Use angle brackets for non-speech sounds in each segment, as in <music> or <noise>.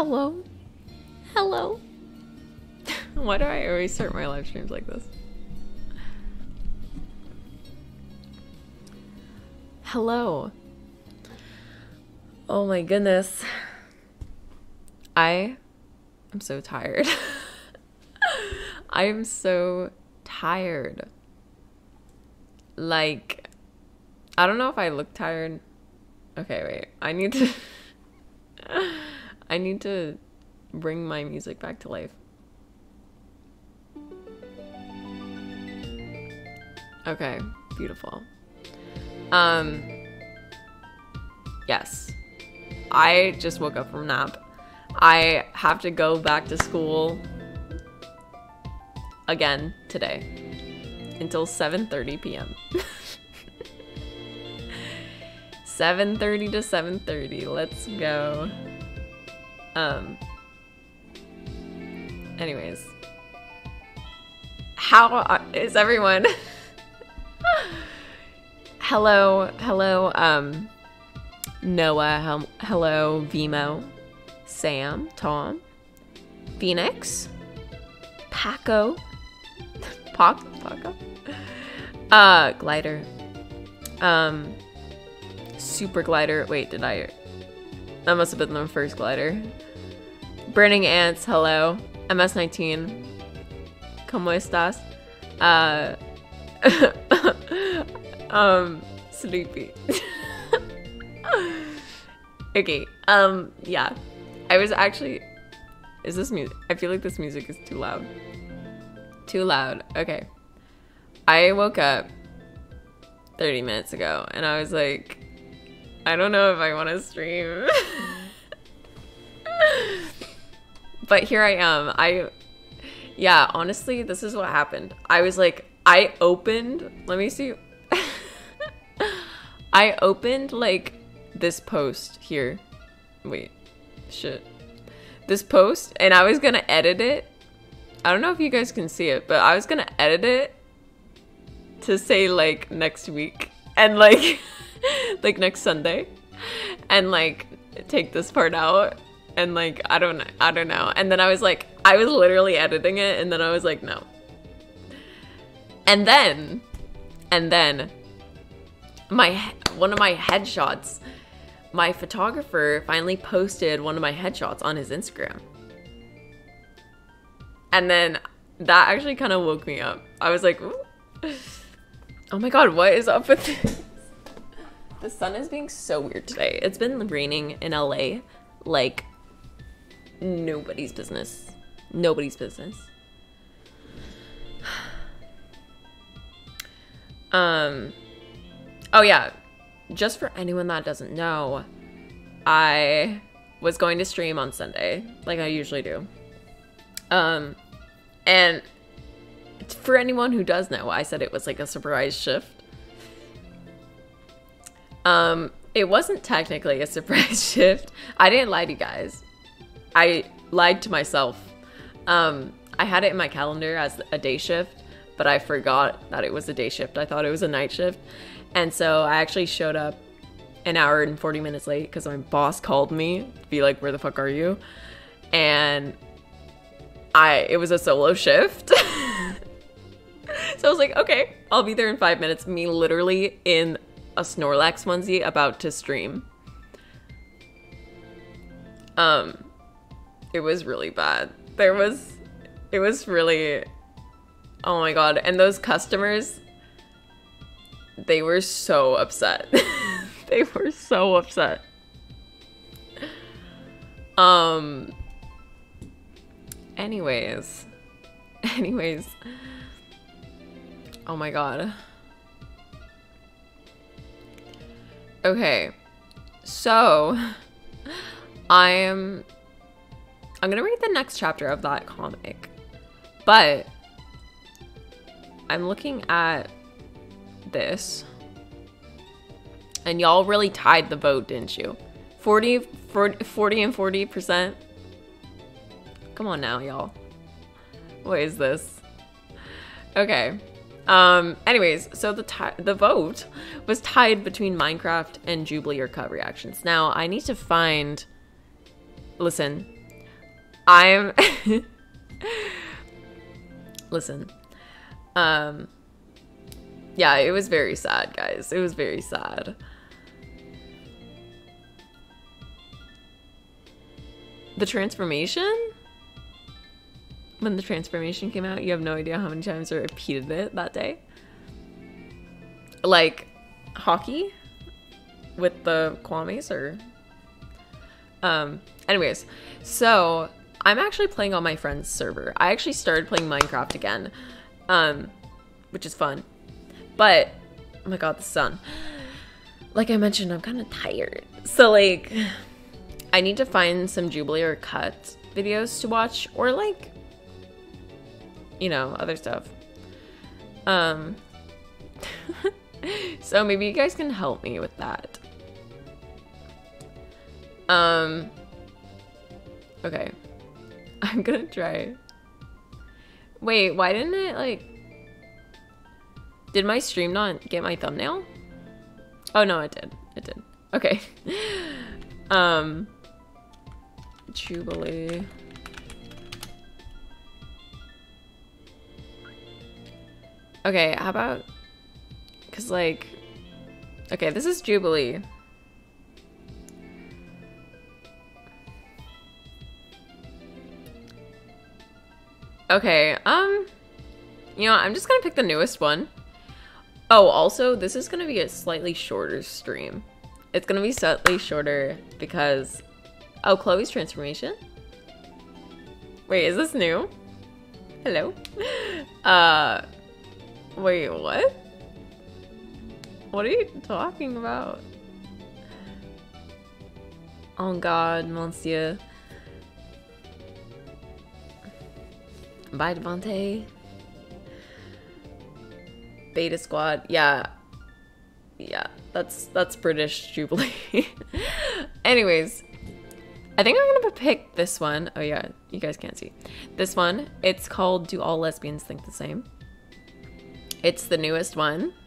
Hello. Hello. <laughs> Why do I always start my live streams like this? Hello. Oh my goodness. I am so tired. <laughs> I am so tired. Like, I don't know if I look tired. Okay, wait. I need to. <laughs> I need to bring my music back to life. Okay, beautiful. Um, yes. I just woke up from nap. I have to go back to school again today until 7:30 p.m. 7:30 to 7:30. Let's go. Um anyways, how is everyone? <laughs> hello, hello um Noah, hel- hello Vimo, Sam, Tom, Phoenix, Paco, <laughs> Pac, Paco, uh, Glider, um, Super Glider. Wait, did I? That must have been the first glider. Burning Ants, hello. MS19, ¿cómo estás? Uh, <laughs> um, sleepy. <laughs> okay, um, yeah. I was actually. Is this music? I feel like this music is too loud. Too loud. Okay. I woke up 30 minutes ago and I was like, I don't know if I want to stream. <laughs> but here I am. I, yeah, honestly, this is what happened. I was like, I opened, let me see. <laughs> I opened like this post here. Wait, shit. This post, and I was gonna edit it. I don't know if you guys can see it, but I was gonna edit it to say like next week and like <laughs> like next Sunday and like take this part out and like I don't I don't know. And then I was like I was literally editing it and then I was like no. And then and then my one of my headshots my photographer finally posted one of my headshots on his Instagram. And then that actually kind of woke me up. I was like, Ooh. <laughs> oh my god, what is up with this? The sun is being so weird today. It's been raining in LA like nobody's business. Nobody's business. <sighs> Um Oh yeah, just for anyone that doesn't know, I was going to stream on Sunday like I usually do. Um and for anyone who does know, I said it was like a surprise shift. Um, it wasn't technically a <laughs> surprise shift. I didn't lie to you guys. I lied to myself. Um, I had it in my calendar as a day shift, but I forgot that it was a day shift. I thought it was a night shift. And so I actually showed up an hour and 40 minutes late because my boss called me to be like, Where the fuck are you? And I it was a solo shift. <laughs> so I was like, okay, I'll be there in five minutes. Me literally in a Snorlax onesie about to stream. Um, it was really bad. There was, it was really, oh my god. And those customers, they were so upset. <laughs> they were so upset. Um, anyways, <laughs> anyways, oh my god. Okay, so <laughs> I am. I'm gonna read the next chapter of that comic, but I'm looking at this, and y'all really tied the vote, didn't you? 40, 40, 40 and 40 percent. Come on now, y'all. What is this? Okay. Um, anyways, so the the vote was tied between Minecraft and Jubilee or cut reactions. Now I need to find. Listen, I'm <laughs> Listen. Um Yeah, it was very sad, guys. It was very sad. The transformation? When the transformation came out, you have no idea how many times I repeated it that day. Like hockey with the Kwames or um anyways, so I'm actually playing on my friend's server. I actually started playing Minecraft again. Um which is fun. But oh my god, the sun. Like I mentioned, I'm kind of tired. So like I need to find some Jubilee or cut videos to watch or like you know, other stuff. Um <laughs> so maybe you guys can help me with that. Um Okay. <laughs> I'm gonna try. Wait, why didn't it like Did my stream not get my thumbnail? Oh no, it did. It did. Okay. <laughs> um Jubilee. Okay, how about cuz like Okay, this is Jubilee. Okay, um you know, I'm just to pick the newest one. Oh, also, this is to be a slightly shorter stream. It's to be slightly shorter because Oh, Chloe's transformation? Wait, is this new? Hello? <laughs> Uh, wait, what? What are you talking about? Oh god, monsieur. Bye, Devante. Beta Squad. Yeah. Yeah, that's that's British Jubilee. <laughs> Anyways, I think I'm gonna pick this one. Oh yeah, you guys can't see. This one, it's called Do All Lesbians Think the Same? It's the newest one. <laughs>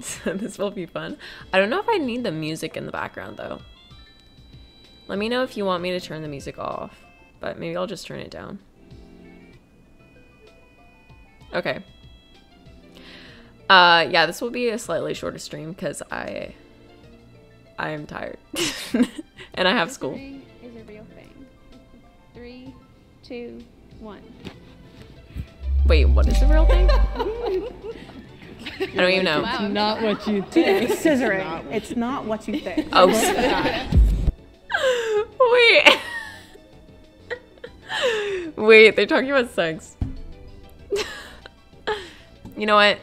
So this will be fun. I don't know if I need the music in the background though. Let me know if you want me to turn the music off, but maybe I'll just turn it down. Okay. Uh, yeah, this will be a slightly shorter stream because I, I am tired, <laughs> and I have school. Is a real thing. Three, two, one. Wait, what is the real thing? <laughs> I don't even know. Wow. <laughs> Not what you think. Scissoring. It's not what you think. Oh, wait. wait, they're talking about sex. You know what?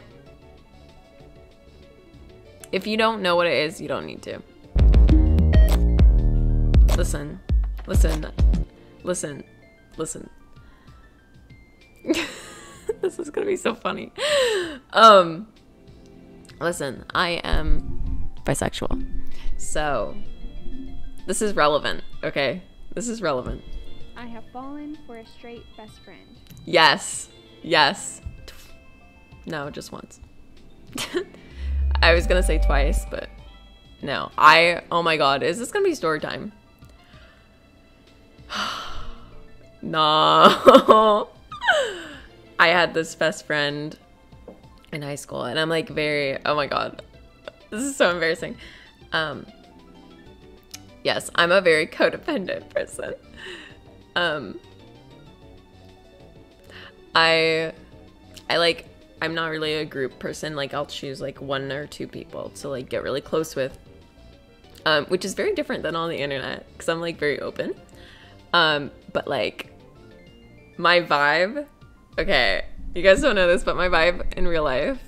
If you don't know what it is, you don't need to. Listen. Listen. Listen. Listen. <laughs> this is gonna be so funny. Um listen, I am bisexual. So this is relevant, okay? This is relevant. I have fallen for a straight best friend. Yes. Yes. No, just once. <laughs> I was gonna say twice, but no. I oh my god, is this gonna be story time? <sighs> no. <laughs> I had this best friend in high school and I'm like very oh my god. This is so embarrassing. Um Yes, I'm a very codependent person. Um I I like I'm not really a group person. Like I'll choose like one or two people to like get really close with. Um, which is very different than on the internet because I'm like very open. Um, but like my vibe, okay, you guys don't know this, but my vibe in real life,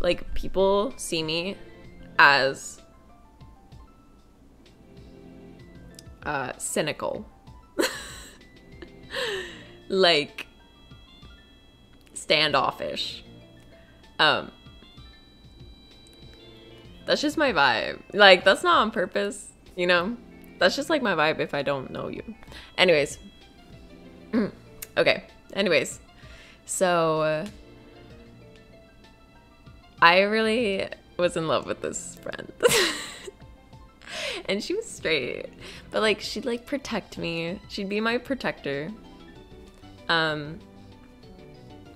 like people see me as uh cynical. <laughs> like standoffish. Um That's just my vibe. Like that's not on purpose, you know? That's just like my vibe if I don't know you. Anyways. <clears throat> okay. Anyways. So uh, I really was in love with this friend. <laughs> and she was straight. But like she'd like protect me. She'd be my protector. Um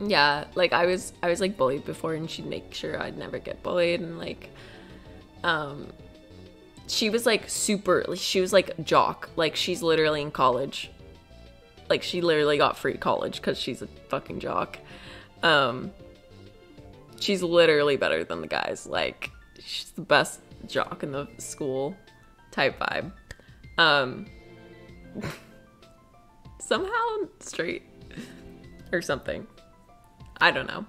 yeah, like I was I was like bullied before and she'd make sure I'd never get bullied and like um she was like super she was like jock. Like she's literally in college. Like she literally got free college cuz she's a fucking jock. Um she's literally better than the guys. Like she's the best jock in the school type vibe. Um <laughs> somehow straight or something. I don't know.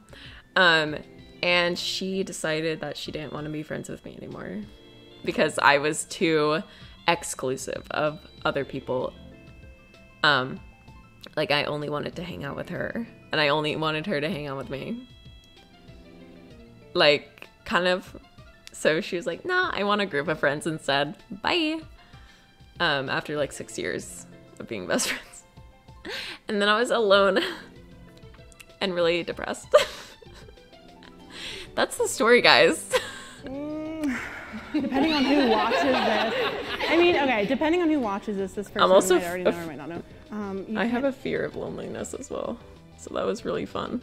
Um and she decided that she didn't want to be friends with me anymore because I was too exclusive of other people. Um like I only wanted to hang out with her and I only wanted her to hang out with me. Like kind of so she was like, "Nah, I want a group of friends instead. Bye." Um after like 6 years of being best <laughs> friends. And then I was alone <laughs> and really depressed. <laughs> That's the story, guys. Depending on who watches this. I mean, okay, depending on who watches this, this person also might already know or might not know. Um, I have a fear of loneliness as well. So that was really fun.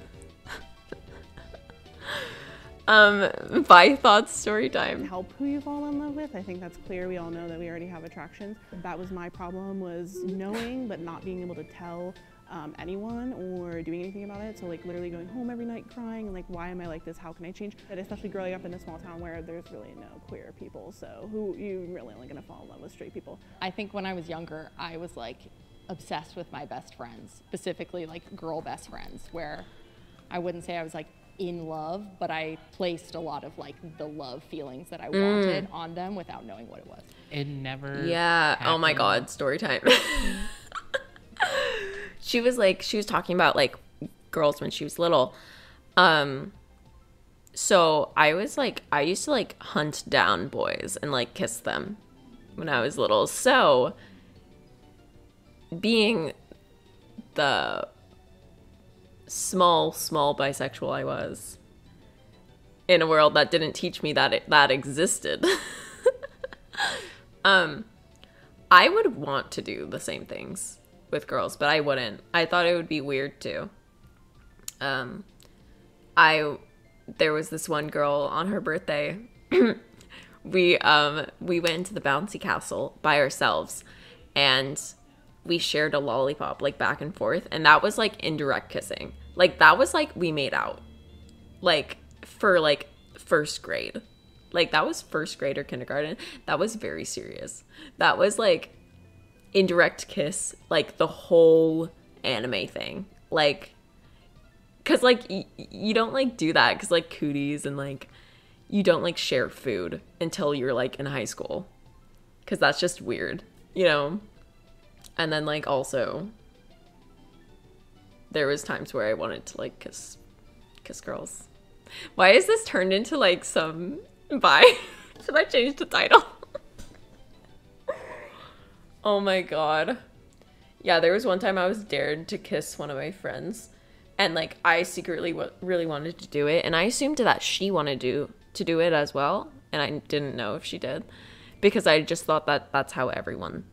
<laughs> um, by thoughts story time. help who you fall in love with. I think that's clear. We all know that we already have attractions. That was my problem was knowing but not being able to tell um, anyone or doing anything about it. So like literally going home every night crying and like why am I like this? How can I change? But especially growing up in a small town where there's really no queer people. So who you really only gonna fall in love with straight people. I think when I was younger, I was like obsessed with my best friends, specifically like girl best friends, where I wouldn't say I was like in love, but I placed a lot of like the love feelings that I wanted on them without knowing what it was. It never. Yeah. Oh my god, story time. <laughs> she was like she was talking about like girls when she was little. Um so I was like I used to like hunt down boys and like kiss them when I was little. So being the small small bisexual I was in a world that didn't teach me that it, that existed. <laughs> um I would want to do the same things with girls, but I wouldn't. I thought it would be weird too. Um, I there was this one girl on her birthday. <clears throat> we um we went into the bouncy castle by ourselves, and we shared a lollipop like back and forth, and that was like indirect kissing. Like that was like we made out, like for like first grade. Like that was first grade or kindergarten. That was very serious. That was like indirect kiss, like the whole anime thing. Like cuz like y- you don't like do that cuz like cooties and like you don't like share food until you're like in high school. Cuz that's just weird, you know. And then like also there was times where I wanted to like kiss kiss girls. Why is this turned into like some <laughs> Bye. <laughs> Should I change the title? Oh my god. Yeah, there was one time I was dared to kiss one of my friends, and like I secretly w- really wanted to do it, and I assumed that she wanted to to do it as well, and I didn't know if she did, because I just thought that that's how everyone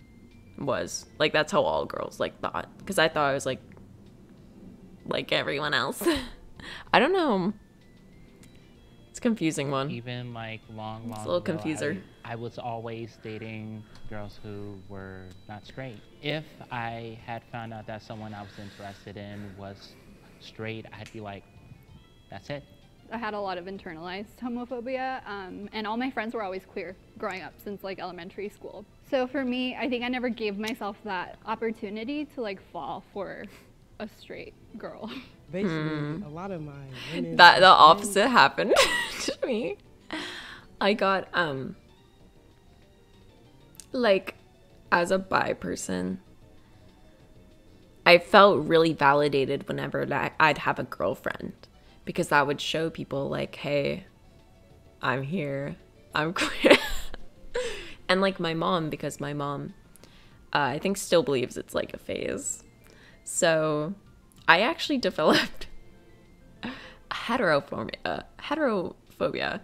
was. Like that's how all girls like thought, because I thought I was like like everyone else. <laughs> I don't know. It's a confusing one. Even like long, long. It's a little confuser. I, I was always dating girls who were not straight. If I had found out that someone I was interested in was straight, I'd be like, that's it. I had a lot of internalized homophobia, um, and all my friends were always queer growing up since like elementary school. So for me, I think I never gave myself that opportunity to like fall for a straight girl. <laughs> Basically, a lot of my women that the opposite happened <laughs> to me. I got um like as a bi person I felt really validated whenever I'd have a girlfriend because that would show people like hey I'm here I'm <laughs> queer and like my mom because my mom uh, I think still believes it's like a phase so I actually <laughs> developed heterophobia. Heterophobia.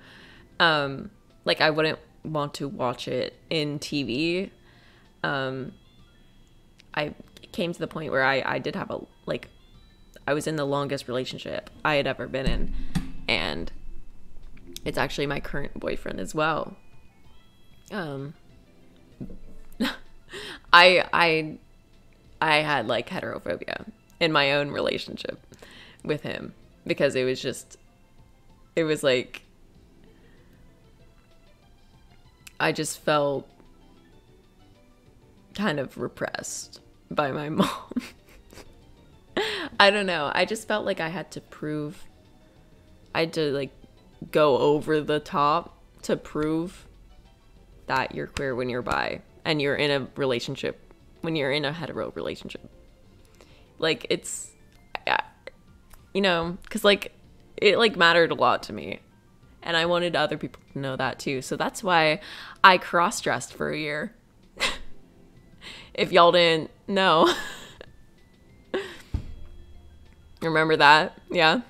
Um, like I wouldn't want to watch it in TV. Um, I came to the point where I I did have a like I was in the longest relationship I had ever been in, and it's actually my current boyfriend as well. Um, <laughs> I I I had like heterophobia in my own relationship with him because it was just it was like I just felt kind of repressed by my <laughs> mom. I don't know. I just felt like I had to prove I had to like go over the top to prove that you're queer when you're bi and you're in a relationship when you're in a hetero relationship. Like it's you know, cuz like it like mattered a lot to me. And I wanted other people to know that too. So that's why I cross-dressed for a year. <laughs> if y'all didn't know. <laughs> Remember that? Yeah.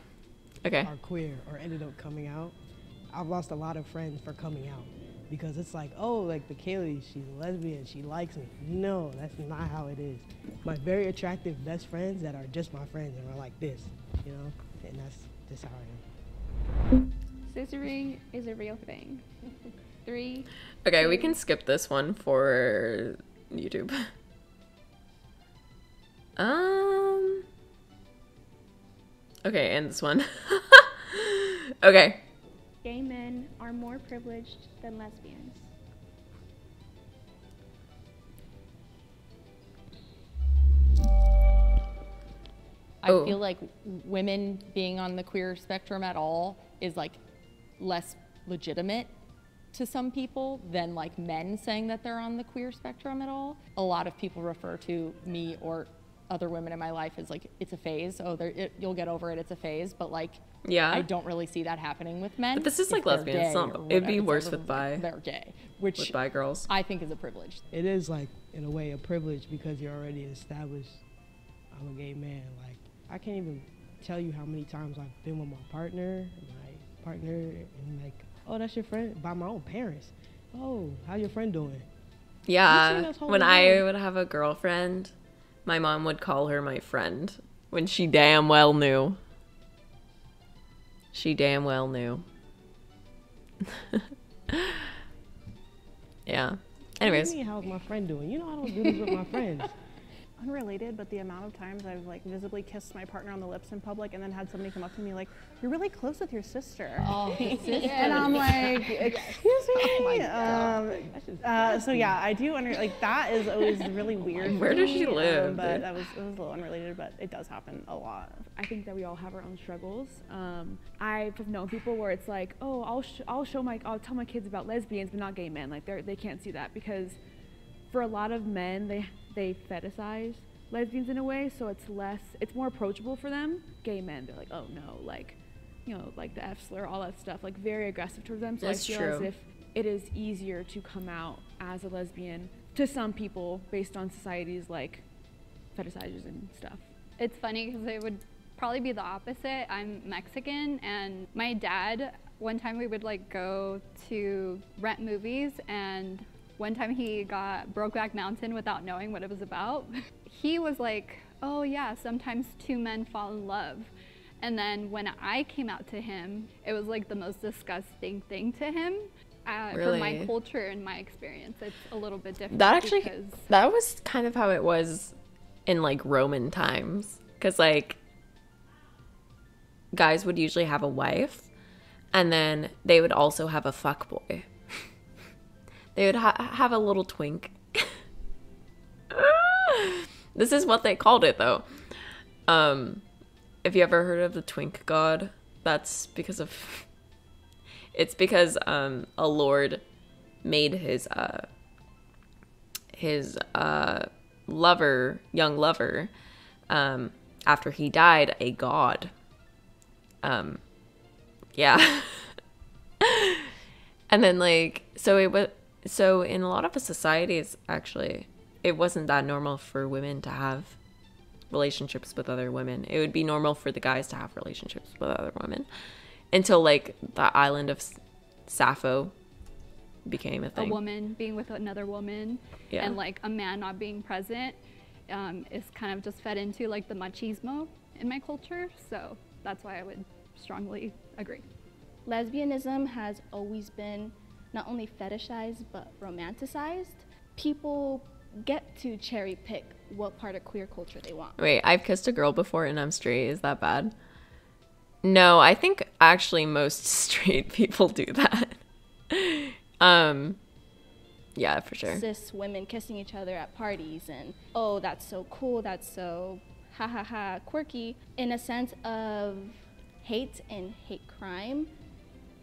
Okay. are queer or ended up coming out. I've lost a lot of friends for coming out because it's like, oh, like the Kaylee, she's a lesbian, she likes me. No, that's not how it is. My very attractive best friends that are just my friends and are like this, you know, and that's just how I am. Scissoring is a real thing. Three. Okay, we can skip this one for YouTube. Um. Okay, and this one. <laughs> okay. Gay men are more privileged than lesbians. I Oh. feel like women being on the queer spectrum at all is like less legitimate to some people than like men saying that they're on the queer spectrum at all. A lot of people refer to me or other women in my life as like it's a phase. Oh, it, you'll get over it. It's a phase. But like, Yeah. I don't really see that happening with men. But this is like they're lesbian, it's not- it'd be worse with bi. They're gay, which With bi girls. I think is a privilege. It is like, in a way, a privilege because you're already established. I'm a gay man. Like, I can't even tell you how many times I've been with my partner, my partner, and like, oh, that's your friend by my own parents. Oh, how your friend doing? Yeah. When I hands. would have a girlfriend, my mom would call her my friend when she damn well knew. She damn well knew. <laughs> yeah. Anyways, how's my friend doing? You know, I don't do this with my friends. Unrelated, but the amount of times I've like visibly kissed my partner on the lips in public and then had somebody come up to me like, "You're really close with your sister," Oh, <laughs> and I'm <laughs> like, "Excuse me." um, uh, so yeah, I do under like that is always really weird. Where does she me, um, live, but that was it was a little unrelated, but it does happen a lot. I think that we all have our own struggles. Um, I've known people where it's like, oh, I'll sh- I'll show my I'll tell my kids about lesbians, but not gay men. Like they they can't see that because for a lot of men, they they fetishize lesbians in a way, so it's less it's more approachable for them. Gay men, they're like, oh no, like you know, like the F slur, all that stuff, like very aggressive towards them. So That's I feel as if it is easier to come out as a lesbian to some people based on society's like fetishizers and stuff. It's funny because it would probably be the opposite. I'm Mexican, and my dad, one time we would like go to rent movies, and one time he got Brokeback Mountain without knowing what it was about. he was like, Oh, yeah, sometimes two men fall in love. And then when I came out to him, it was like the most disgusting thing to him. Uh, For my culture and my experience, it's a little bit different. that actually because that was kind of how it was in like Roman times cuz like guys would usually have a wife and then they would also have a fuck boy. They would ha- have a little twink. <laughs> this is what they called it though. Um if you ever heard of the twink god, that's because of <laughs> it's because um a lord made his uh his uh, lover, young lover, um, after he died, a god. Um, yeah. <laughs> and then like, so it was, so in a lot of societies, actually, it wasn't that normal for women to have relationships with other women. It would be normal for the guys to have relationships with other women until like the island of Sappho became a thing. a woman being with another woman Yeah. and like a man not being present um, is kind of just fed into like the machismo in my culture. So that's why I would strongly agree. Lesbianism has always been not only fetishized but romanticized. People get to cherry pick what part of queer culture they want. Wait, I've kissed a girl before and I'm straight. Is that bad? No, I think actually most <laughs> straight people do that. um yeah, for sure. Cis women kissing each other at parties and oh, that's so cool, that's so ha ha ha quirky. In a sense of hate and hate crime,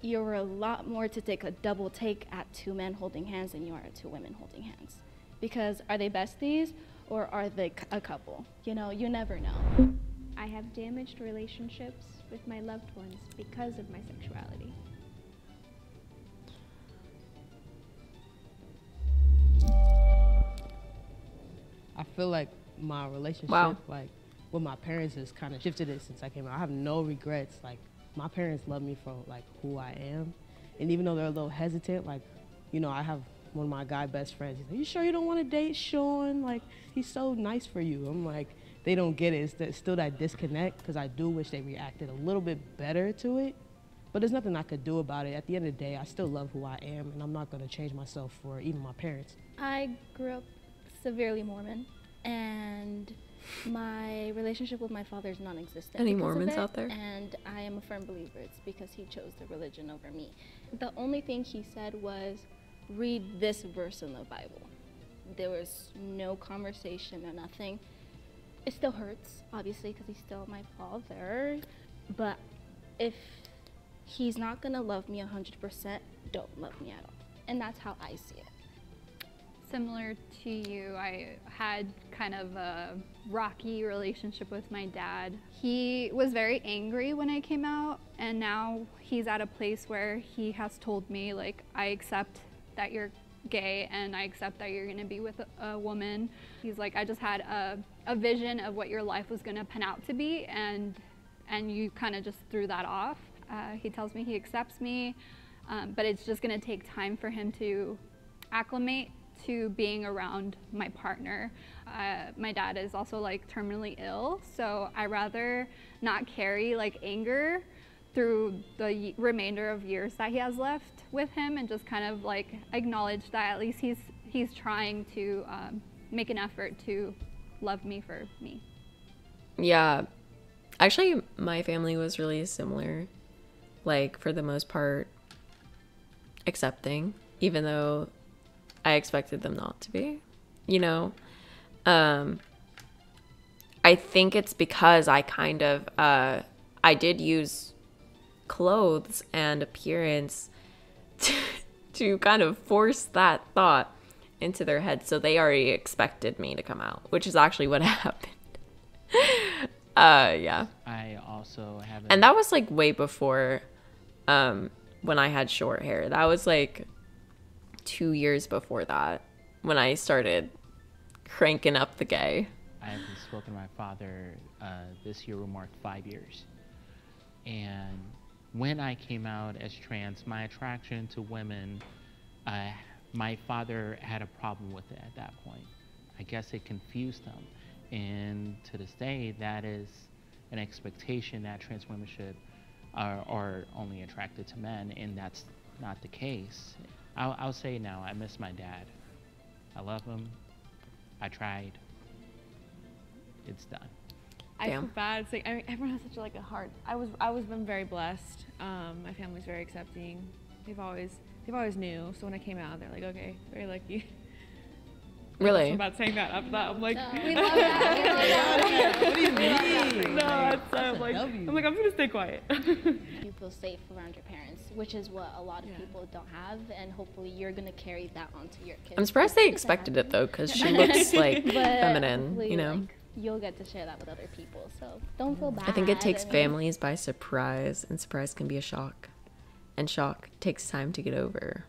you're a lot more to take a double take at two men holding hands than you are at two women holding hands. Because are they besties or are they c- a couple? You know, you never know. I have damaged relationships with my loved ones because of my sexuality. I feel like my relationship, Wow. like with my parents, has kind of shifted it since I came out. I have no regrets. Like my parents love me for like who I am, and even though they're a little hesitant, like you know, I have one of my guy best friends. He's like, "You sure you don't want to date Sean? Like he's so nice for you." I'm like, they don't get it. It's that, still that disconnect because I do wish they reacted a little bit better to it. But there's nothing I could do about it. At the end of the day, I still love who I am, and I'm not gonna change myself for even my parents. I grew up severely Mormon, and my relationship with my father is non-existent. Any Mormons it, out there? And I am a firm believer. It's because he chose the religion over me. The only thing he said was, "Read this verse in the Bible." There was no conversation or nothing. It still hurts, obviously, because he's still my father. But if he's not gonna love me 100%, don't love me at all. And that's how I see it. Similar to you, I had kind of a rocky relationship with my dad. He was very angry when I came out, and now he's at a place where he has told me, like, I accept that you're gay and I accept that you're gonna be with a, woman. He's like, I just had a, a vision of what your life was gonna pan out to be, and and you kind of just threw that off. Uh, he tells me he accepts me, um, but it's just gonna take time for him to acclimate to being around my partner. Uh, my dad is also like terminally ill, so I rather not carry like anger through the remainder of years that he has left with him, and just kind of like acknowledge that at least he's he's trying to um, make an effort to love me for me. Yeah. Actually, my family was really similar. Like, for the most part, accepting, even though I expected them not to be. You know? Um, I think it's because I kind of, uh, I did use clothes and appearance <laughs> to, to kind of force that thought into their head. So they already expected me to come out, which is actually what <laughs> happened. <laughs> uh, yeah. I also have. And that was like way before um, when I had short hair. That was like two years before that when I started cranking up the gay. I haven't spoken to my father. Uh, this year will mark five years. And when I came out as trans, my attraction to women, uh, my father had a problem with it at that point. I guess it confused him. And to this day, that is an expectation that trans women should are, are only attracted to men, and that's not the case. I'll, I'll say now, I miss my dad. I love him. I tried. It's done. I feel Damn. bad. It's like I mean, everyone has such a, like a hard. I was I was been very blessed. Um, my family's very accepting. They've always they've always knew. So when I came out, they're like, okay, very lucky. <laughs> I'm Really? about saying that after that. I'm like, We love that. We love <laughs> that. what do you mean? no, it's, um, I'm like, W. I'm like, I'm gonna stay quiet. <laughs> You feel safe around your parents, which is what a lot of Yeah. people don't have, and hopefully you're gonna carry that onto your kids. I'm surprised they expected it though, because she <laughs> looks like feminine, you know? like, you'll get to share that with other people, so don't feel bad. I think it takes mean, families by surprise, and surprise can be a shock. And shock takes time to get over.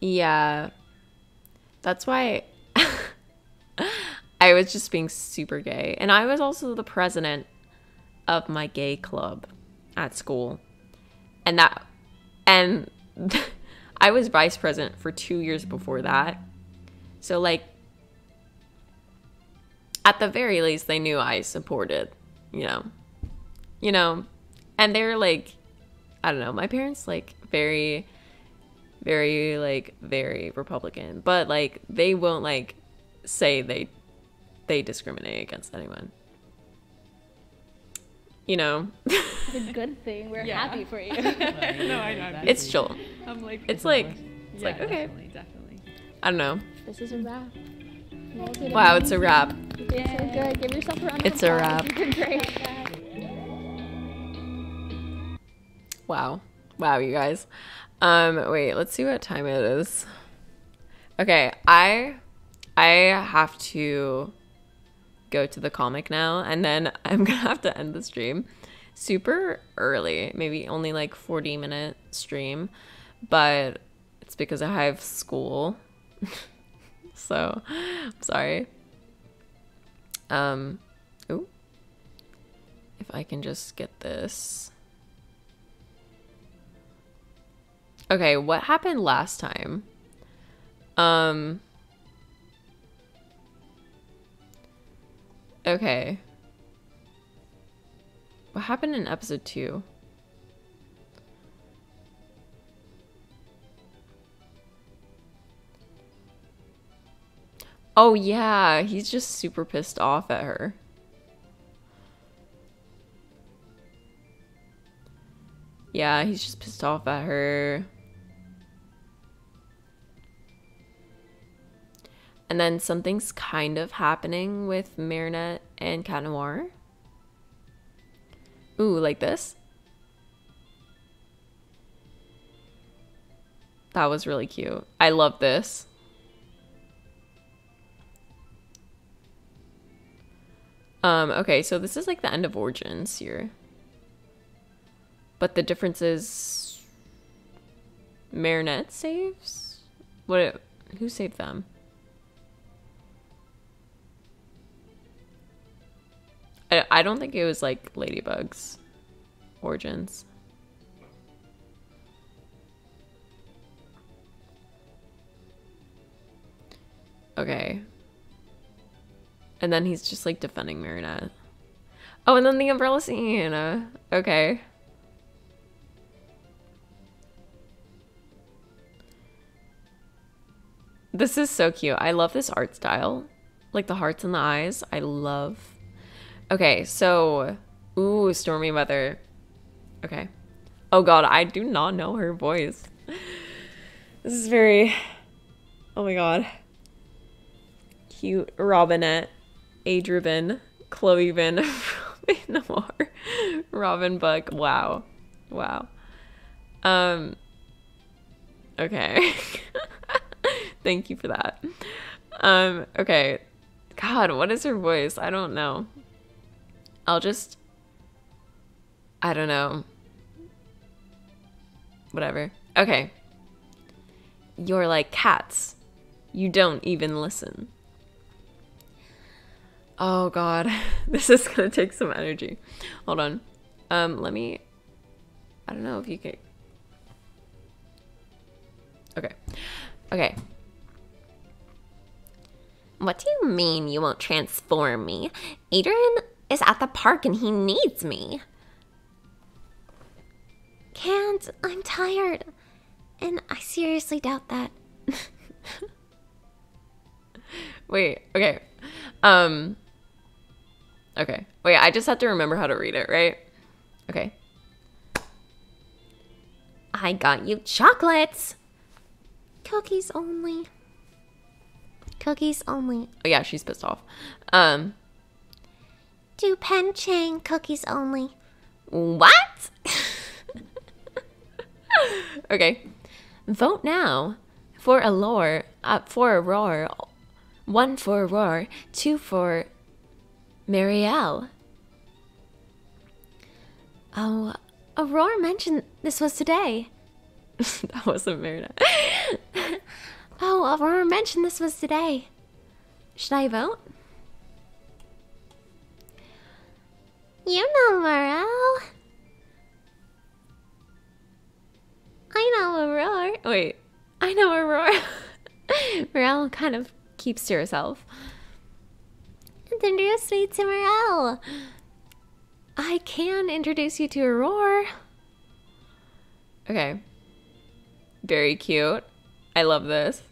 Yeah. That's why <laughs> I was just being super gay. And I was also the president of my gay club at school. And that and <laughs> I was vice president for 2 years before that. So like at the very least, they knew I supported, you know, you know, and they're like, I don't know, my parents like very, very like very Republican, but like they won't like say they they discriminate against anyone. You know, It's a good thing. We're Yeah. happy for you. <laughs> no, I know. it's chill. I'm like, It's like, it's yeah, like okay, definitely, definitely. I don't know. this is a wrap. Make it Wow, it's a wrap. It's So good. Give yourself a round of It's a wrap. You did. Wow. Wow, you guys. Um, wait, let's see what time it is. Okay, I I have to go to the comic now and then <laughs> I'm gonna have to end the stream super early, maybe only like 40 minute stream, but it's because I have school. <laughs> so I'm sorry. Um ooh. If I can just get this. Okay, what happened last time? Um Okay. What happened in episode 2? Oh yeah, he's just super pissed off at her. Yeah, he's just pissed off at her. And then something's kind of happening with Marinette and Cat Noir. Ooh, like this? That was really cute. I love this. Um, okay, so this is like the end of Origins here. But the difference is Marinette saves? What who saved them? I, don't think it was like Ladybug's origins. Okay. And then he's just like defending Marinette. Oh, and then the umbrella scene. Okay. This is so cute. I love this art style. Like the hearts and the eyes. I love. Okay, so. Ooh, Stormy Weather. Okay. Oh god, I do not know her voice. This is very. Oh my god. Cute. Robinette. Adriven. Chloe Vin. <laughs> Noir. Robin Buck. Wow. Wow. Um. Okay. <laughs> Thank you for that. Um, okay. God, what is her voice? I don't know. I'll just I don't know. Whatever. Okay. You're like cats. You don't even listen. Oh god. <laughs> This is going to take some energy. Hold on. Um, let me I don't know if you can Okay. Okay. What do you mean you won't transform me? Adrien is at the park and he needs me. Can't. I'm tired. And I seriously doubt that. <laughs> Wait, okay. Um Okay. Wait, I just have to remember how to read it, right? Okay. I got you chocolates. Cookies only. Cookies only. Oh yeah, she's pissed off. Um Do pen chain cookies only. What? <laughs> okay. Vote now for a Allure, uh, for Aurora, one for Aurora, two for Marielle. Oh, Aurora mentioned this was today. <laughs> that wasn't Marinette. <laughs> oh, Aurora mentioned this was today. Should I vote? You know Morel. I know Aurora. Wait, I know Aurora. <laughs> Morel kind of keeps to herself. Introduce me to Morel. I can introduce you to Aurora. Okay. Very cute. I love this.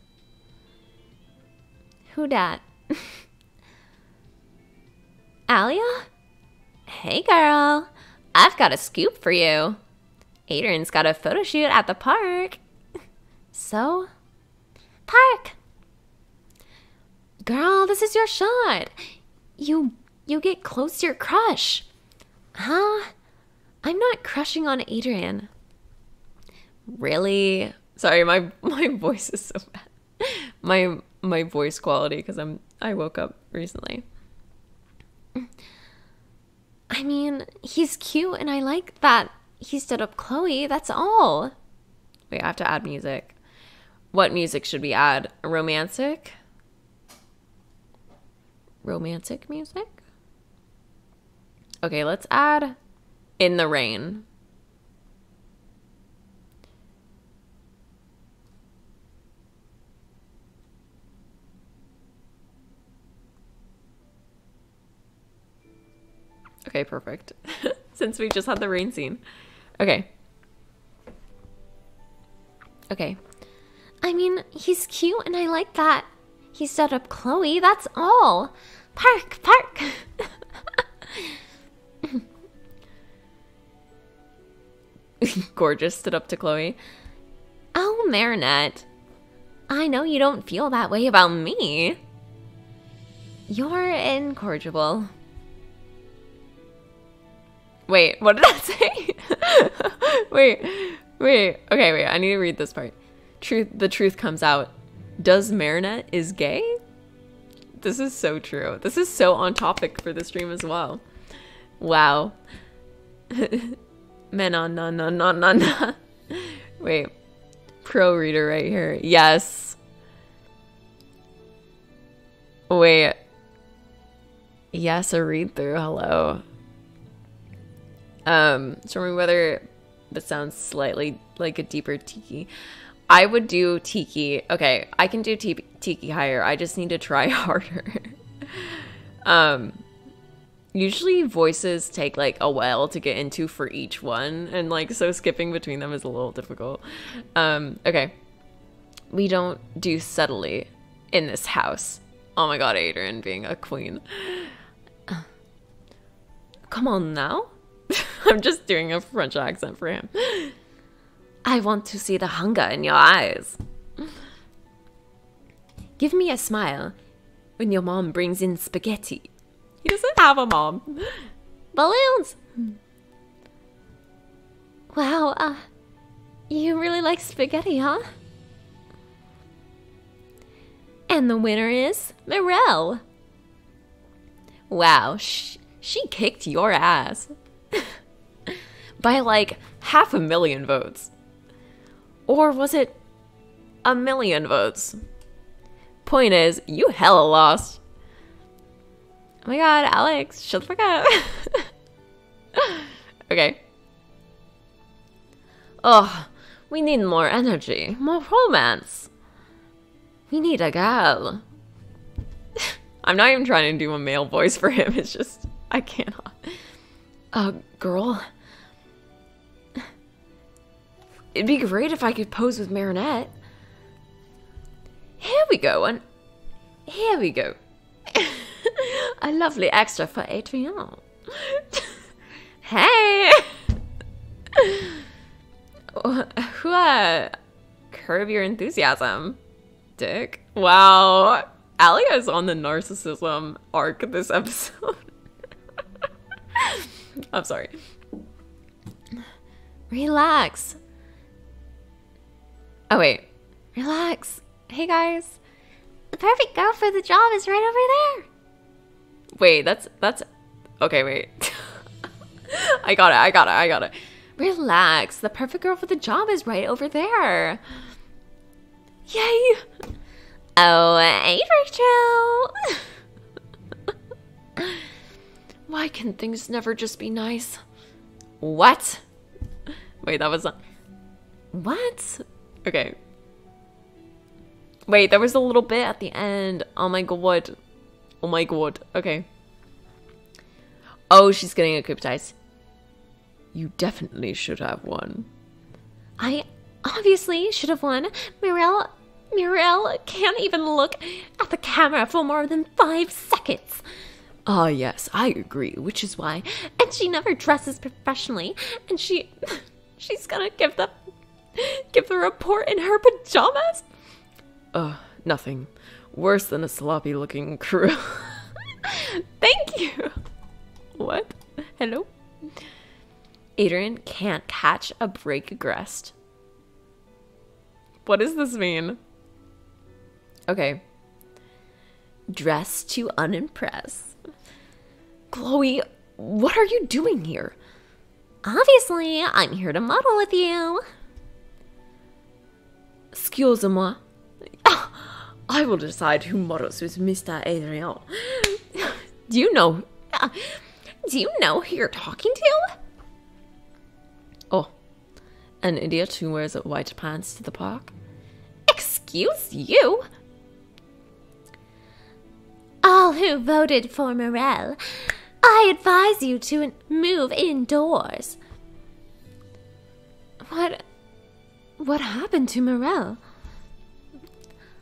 Who dat? <laughs> Alya? Hey girl. I've got a scoop for you. Adrien's got a photo shoot at the park. <laughs> So? Park! Girl, this is your shot. You you get close to your crush. Huh? I'm not crushing on Adrien. Really? Sorry, my <laughs> my voice is so bad. My my voice quality cuz I'm I woke up recently. I mean, he's cute and I like that he stood up Chloe. That's all. Wait, I have to add music. What music should we add? Romantic? Romantic music? Okay, let's add In the Rain. Okay, perfect. <laughs> Since we just had the rain scene. Okay. Okay. I mean, he's cute and I like that. He stood up Chloe, that's all. Park, park. <laughs> Gorgeous stood up to Chloe. Oh, Marinette. I know you don't feel that way about me. You're incorrigible. Wait, what did I <laughs> say? wait, wait. Okay, wait. I need to read this part. Truth. The truth comes out. Does Marinette is gay? This is so true. This is so on topic for the stream as well. Wow. <laughs> Mena na na na na na. Wait. Pro reader right here. Yes. Wait. Yes, a read through. Hello. Um, show me whether that sounds slightly like a deeper tikki. I would do tikki. Okay, I can do tikki higher. I just need to try <laughs> harder. um, usually voices take like a while to get into for each one, and like so skipping between them is a little difficult. Um, okay, we don't do subtly in this house. Oh my god, Adrien being a queen. <sighs> Come on now. <laughs> I'm just doing a French accent for him. I want to see the hunger in your eyes. Give me a smile when your mom brings in spaghetti. He doesn't have a mom. Balloons! Wow, uh, you really like spaghetti, huh? And the winner is Mirelle. Wow, sh she kicked your ass. <laughs> By like half a million votes. Or was it a million votes? Point is, you hella lost. Oh my god, Alex, shut the fuck up. <laughs> okay. Oh, we need more energy, more romance. We need a girl. <laughs> I'm not even trying to do a male voice for him, it's just, I cannot. A girl? It'd be great if I could pose with Marinette. Here we go, and here we go. <laughs> a lovely extra for Adrien. <laughs> hey! <laughs> Who, uh, curb your enthusiasm, dick. Wow. Alya is on the narcissism arc this episode. I'm sorry. Relax. Oh, wait. Relax. Hey, guys. The perfect girl for the job is right over there. Wait, that's, that's, okay, wait. <laughs> I got it, I got it, I got it. Relax. The perfect girl for the job is right over there. Yay. Oh, hey, Rachel. <laughs> Why can things never just be nice? What? Wait, that was. What? Okay. Wait, there was a little bit at the end. Oh my god. Oh my god. Okay. Oh, she's getting a coup dice. You definitely should have won. I obviously should have won. Mirel, Mirel can't even look at the camera for more than five seconds. Ah, yes, I agree, which is why. And she never dresses professionally. And she, <laughs> she's gonna give the, give the report in her pajamas. Ugh, nothing. Worse than a sloppy looking <laughs> crew. Thank you. What? Hello? Adrien can't catch a break aggressed. What does this mean? Okay. Dress to unimpress. Chloe, what are you doing here? Obviously, I'm here to model with you. Excuse-moi. I will decide who models with Mr. Adrien. Do you know? Do you know who you're talking to? Oh, an idiot who wears white pants to the park? Excuse you? All who voted for Morel, I advise you to move indoors. What? What happened to Morel?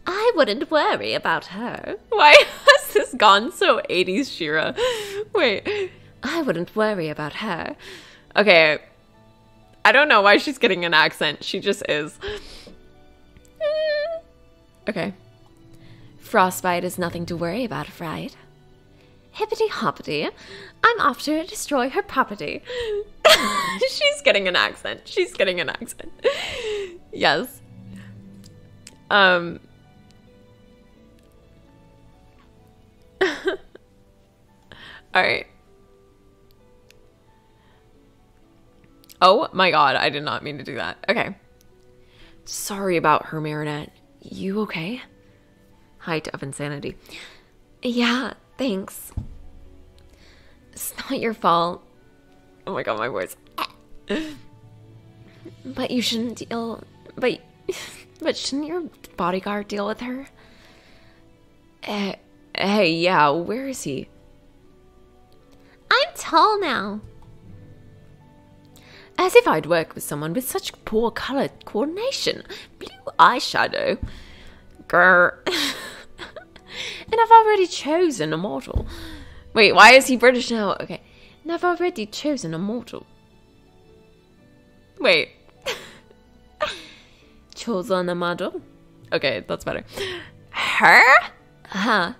I wouldn't worry about her. Why has this gone so 80s Shira? Wait, I wouldn't worry about her. Okay, I don't know why she's getting an accent. She just is. Okay. Frostbite is nothing to worry about, right? Hippity hoppity, I'm off to destroy her property. <laughs> she's getting an accent. She's getting an accent. yes. Um. <laughs> All right. Oh my god, I did not mean to do that. Okay. Sorry about her, Marinette. You okay? Height of insanity. Yeah, thanks. It's not your fault. Oh my god, my voice. But you shouldn't deal. But, but shouldn't your bodyguard deal with her? Uh, hey, yeah, where is he? I'm tall now. As if I'd work with someone with such poor color coordination. Blue eyeshadow. Grr. <laughs> and I've already chosen a mortal. Wait, why is he British now? Okay. And I've already chosen a mortal. Wait. <laughs> chosen a model? Okay, that's better. Her? Huh.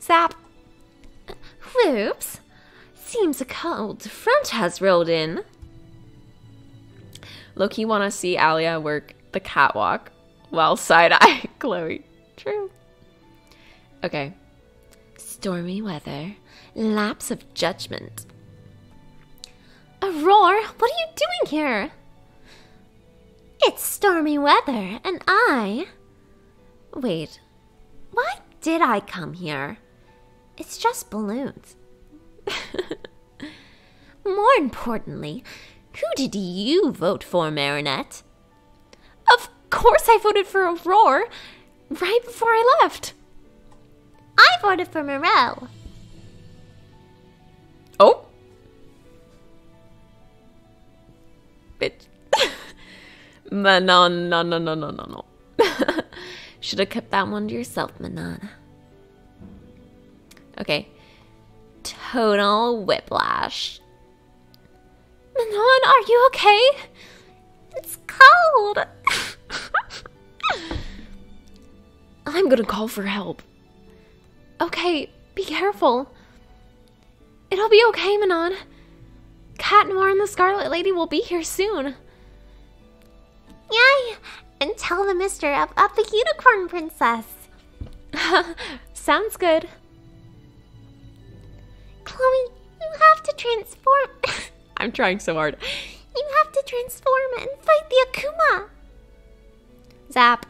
Zap. Whoops. Seems a cold front has rolled in. Look, want to see Alya work the catwalk while side eye <laughs> Chloe. True. Okay. Stormy weather. Lapse of judgment. Aurora, what are you doing here? It's stormy weather, and I. Wait, why did I come here? It's just balloons. <laughs> More importantly, who did you vote for, Marinette? Of course I voted for Aurora right before I left. I voted for Morel. Oh? Bitch. <laughs> Manon, no, no, no, no, no, no. <laughs> Should have kept that one to yourself, Manon. Okay. Total whiplash. Manon, are you okay? It's cold. I'm gonna call for help. Okay, be careful. It'll be okay, Manon. Cat Noir and the Scarlet Lady will be here soon. Yay! And tell the mister about the Unicorn Princess. <laughs> Sounds good. Chloe, you have to transform. <laughs> I'm trying so hard. You have to transform and fight the Akuma. Zap.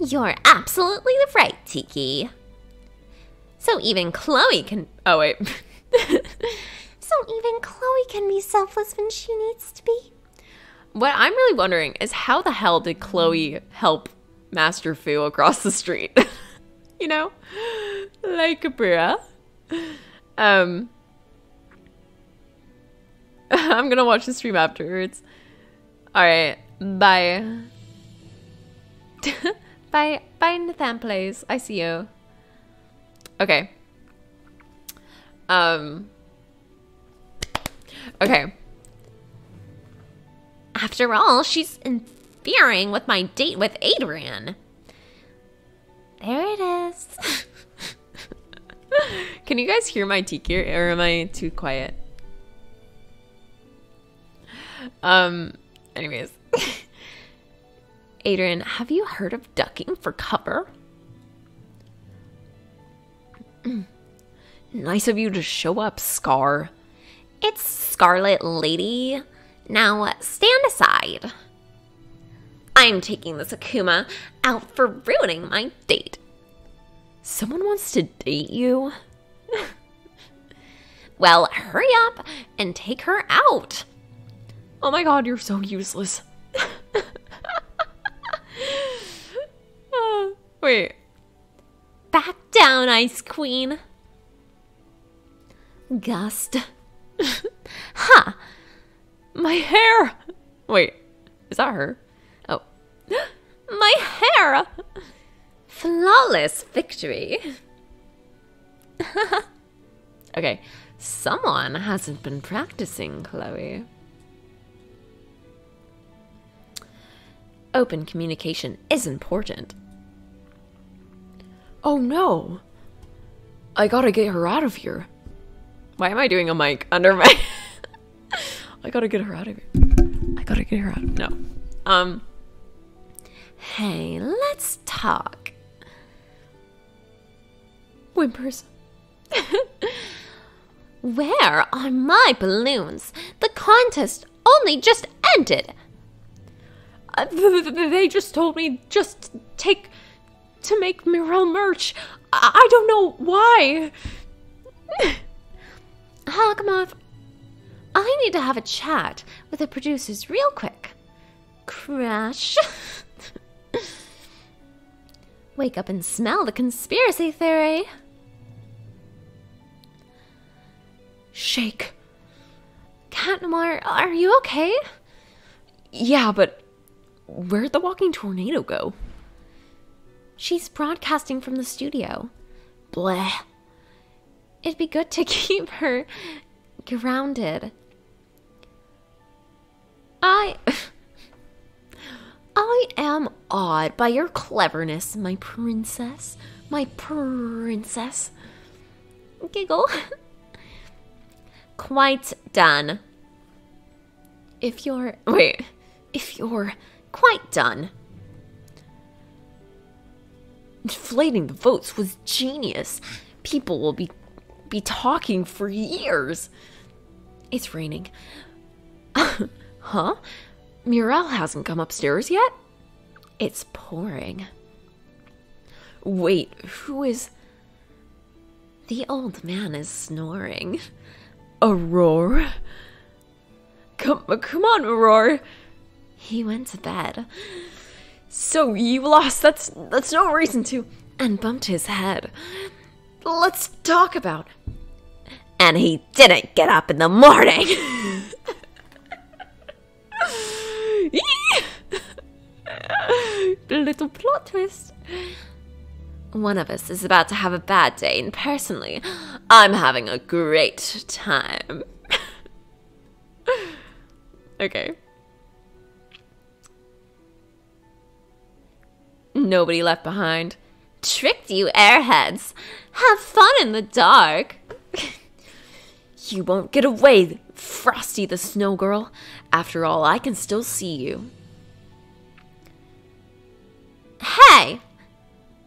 You're absolutely right, Tikki. So even Chloe can. Oh, wait. <laughs> so even Chloe can be selfless when she needs to be. What I'm really wondering is how the hell did Chloe help Master Fu across the street? <laughs> you know? Like, bruh. um, <laughs> I'm gonna watch the stream afterwards. All right, bye. Bye, bye, Nathan plays. I see you. Okay. Um. Okay. After all, she's interfering with my date with Adrien. There it is. <laughs> Can you guys hear my tikki or am I too quiet? Um, anyways. <laughs> Adrien, have you heard of ducking for cover? Mm. nice of you to show up, Scar. It's Scarlet Lady. Now stand aside. I'm taking this Akuma out for ruining my date. Someone wants to date you? <laughs> well, hurry up and take her out. Oh my god, you're so useless. <laughs> uh, <laughs> wait. Back down, Ice Queen. Gust. <laughs> ha! My hair! Wait, is that her? Oh. <gasps> My hair! Flawless victory. <laughs> okay, someone hasn't been practicing, Chloe. Open communication is important. Oh no! I gotta get her out of here. Why am I doing a mic under my. <laughs> I gotta get her out of here. I gotta get her out. No. Um. Hey, let's talk. Whimpers. <laughs> Where are my balloons? The contest only just ended. Uh, they just told me just take to make Mirel merch. I, I don't know why. <sighs> Hawkmoth, I need to have a chat with the producers real quick. Crash. <laughs> Wake up and smell the conspiracy theory. Shake. Cat Noir, are you okay? Yeah, but where'd the walking tornado go? She's broadcasting from the studio. Bleh. It'd be good to <laughs> keep her grounded. I. <laughs> I am awed by your cleverness, my princess. My princess. Giggle. <laughs> Quite done. If you're. Wait. If you're quite done. Inflating the votes was genius. People will be be talking for years. It's raining. <laughs> huh? Mirel hasn't come upstairs yet? It's pouring. Wait, who is. The old man is snoring. Aurora? Come, come on, Aurora. He went to bed. So you lost. That's that's no reason to. And bumped his head. Let's talk about. And he didn't get up in the morning. <laughs> Little plot twist. One of us is about to have a bad day, and personally, I'm having a great time. <laughs> okay. Nobody left behind. Tricked you, airheads. Have fun in the dark. <laughs> you won't get away, Frosty the Snow Girl. After all, I can still see you. Hey!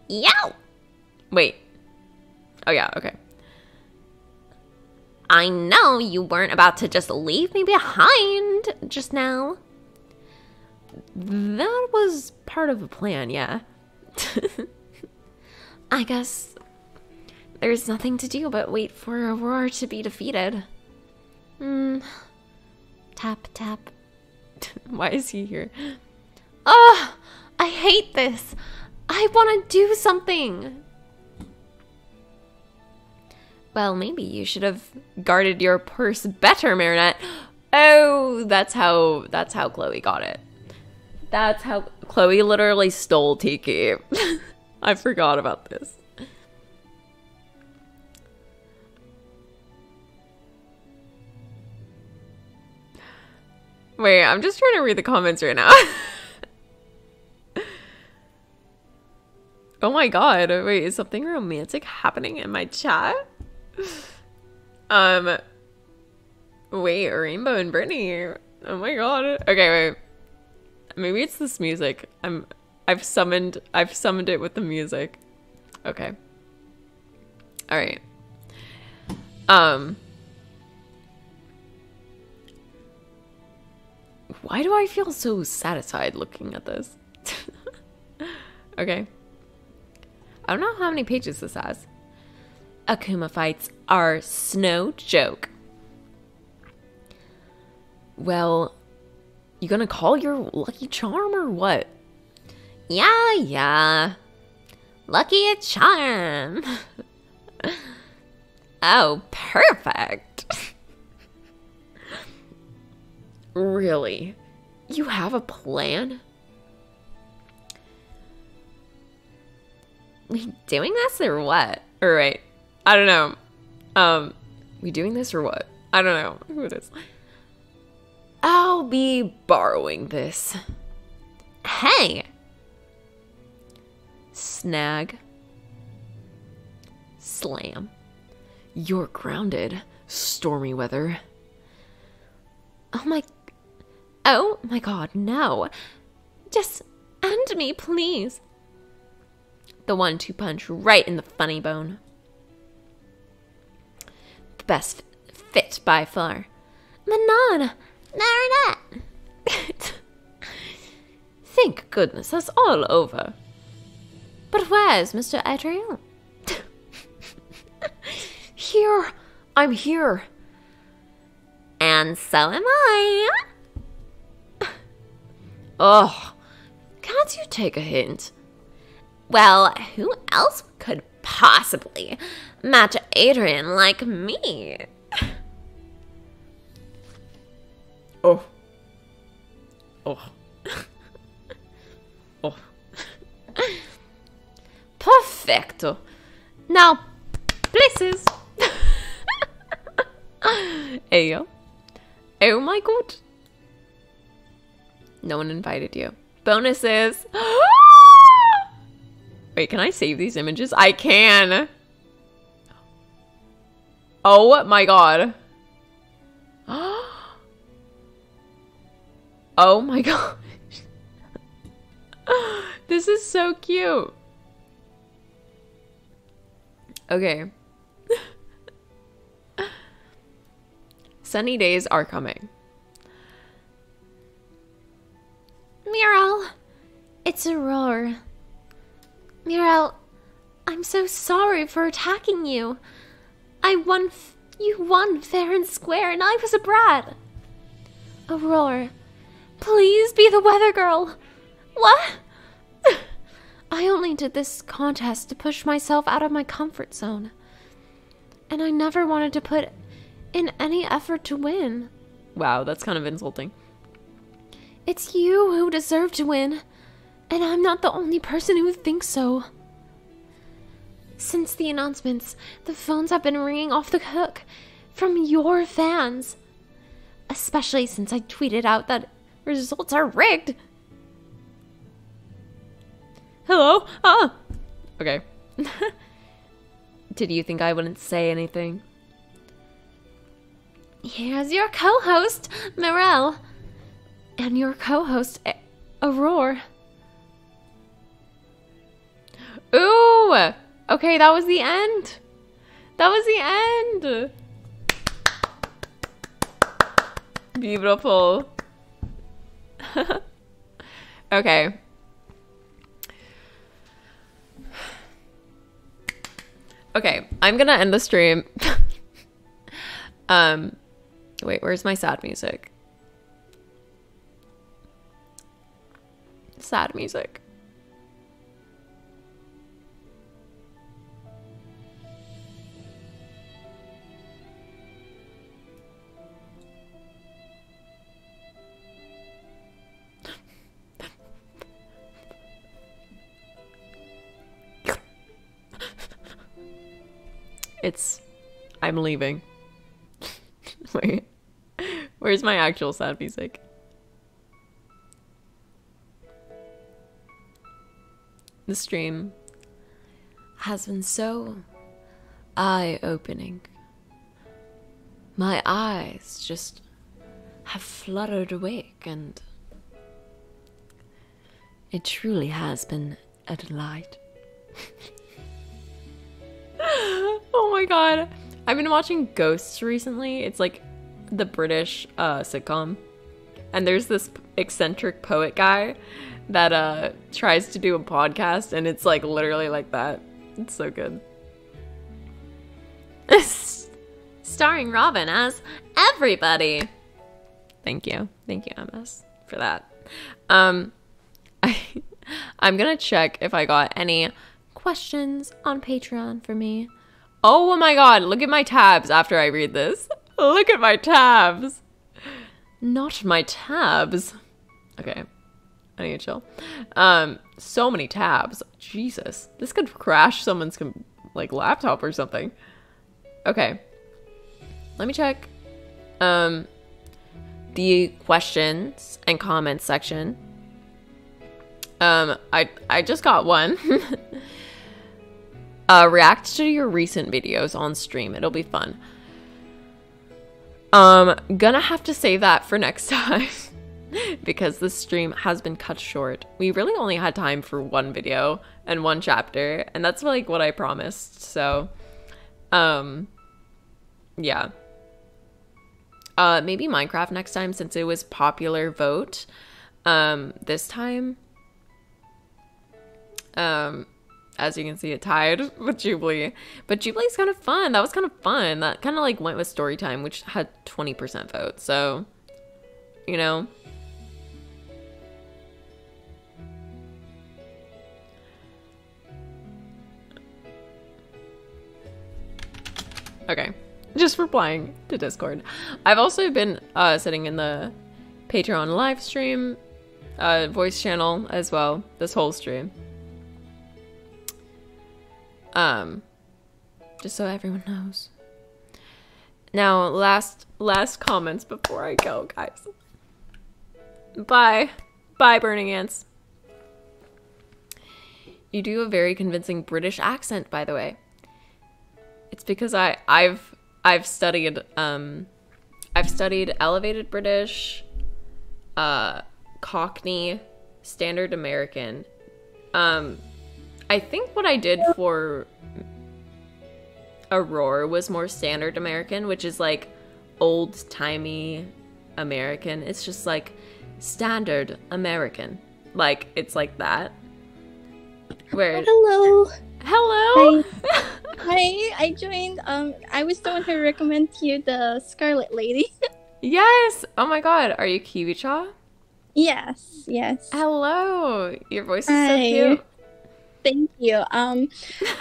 Yow! Wait. Oh, yeah, okay. I know you weren't about to just leave me behind just now. That was part of the plan, yeah. <laughs> I guess there's nothing to do but wait for Aurora to be defeated. Hmm. Tap, tap. <laughs> Why is he here? Ugh! I hate this. I want to do something. Well, maybe you should have guarded your purse better, Marinette. <gasps> Oh, that's how that's how Chloe got it. That's how Chloe literally stole Tikki. I forgot about this. Wait, I'm just trying to read the comments right now. oh my god, wait, is something romantic happening in my chat? Um Wait, Rainbow and Brittany. Oh my god. Okay, wait. Maybe it's this music. I'm I've summoned I've summoned it with the music. Okay. All right. Um Why do I feel so satisfied looking at this? <laughs> okay. I don't know how many pages this has. Akuma fights are snow joke. Well, you gonna call your lucky charm or what? Yeah, yeah. Lucky charm. <laughs> oh, perfect. really? You have a plan? We doing this or what? All right. I don't know. Um, we doing this or what? I don't know who it is. I'll be borrowing this. Hey! Snag. Slam. You're grounded, stormy weather. Oh my. Oh my god, no. Just end me, please. The one two punch right in the funny bone. The best fit by far. Manon! Marinette! <laughs> Thank goodness that's all over. But where's Mr. Adrien? <laughs> here! I'm here! And so am I! Oh, Can't you take a hint? Well, who else could possibly match Adrien like me? Oh. Oh. <laughs> oh. <laughs> Perfecto. Now, places. <laughs> Ayo. Oh my god. No one invited you. Bonuses. <gasps> Wait, can I save these images? I can. Oh my god. Oh my <laughs> gosh. this is so cute. Okay. Sunny days are coming. Mirel, it's Aurora. Mirel, I'm so sorry for attacking you. I won, you won fair and square, and I was a brat. Aurora, Please be the weather girl. What? I only did this contest to push myself out of my comfort zone. And I never wanted to put in any effort to win. Wow, that's kind of insulting. It's you who deserve to win, and I'm not the only person who thinks so. Since the announcements, the phones have been ringing off the hook from your fans. Especially since I tweeted out that Results are rigged. Hello? Ah! Okay. <laughs> Did you think I wouldn't say anything? Here's your co-host, Mirel. And your co-host, Aurora. Ooh! Okay, that was the end. That was the end. Beautiful. <laughs> okay. Okay, I'm gonna end the stream. <laughs> um, wait, where's my sad music? Sad music. It's I'm leaving. <laughs> Wait. Where's my actual sad music? The stream has been so eye opening. My eyes just have fluttered awake, and it truly has been a delight. <laughs> oh my god. I've been watching Ghosts recently. It's like the British uh, sitcom. And there's this eccentric poet guy that uh, tries to do a podcast, and it's like literally like that. It's so good. <laughs> Starring Robin as everybody. Thank you. Thank you, MS, for that. Um, <laughs> I, I'm gonna check if I got any questions on Patreon for me. Oh my god, look at my tabs after I read this. Look at my tabs. Not my tabs. Okay. I need to chill. Um, so many tabs. Jesus. This could crash someone's like laptop or something. Okay. Let me check. Um the questions and comments section. Um I I just got one. <laughs> uh react to your recent videos on stream. It'll be fun. Um gonna have to save that for <laughs> next time. <laughs> because this stream has been cut short. We really only had time for one video and one chapter, and that's like what I promised. So, um, yeah. Uh, maybe Minecraft next time since it was popular vote. Um, this time, um, as you can see, it tied <laughs> with Jubilee. But Jubilee's kind of fun. That was kind of fun. That kind of like went with story time, which had 20% vote. So, you know, Okay. Just replying to Discord. I've also been uh, sitting in the Patreon live stream uh, voice channel as well this whole stream. Um, just so everyone knows. Now, last last comments before I go, guys. Bye, bye, burning ants. You do a very convincing British accent, by the way. It's because I I've I've studied um I've studied elevated British, uh Cockney, standard American. Um I think what I did for Aurora was more standard American, which is like old-timey American. It's just like standard American. Like it's like that. Where Hello. Hello. Hi. <laughs> Hi. I joined. Um, I was the one who recommended you the Scarlet Lady. <laughs> yes. Oh my God. Are you Kiwicha? yes. Yes. Hello. Your voice is Hi. so cute. Thank you. Um,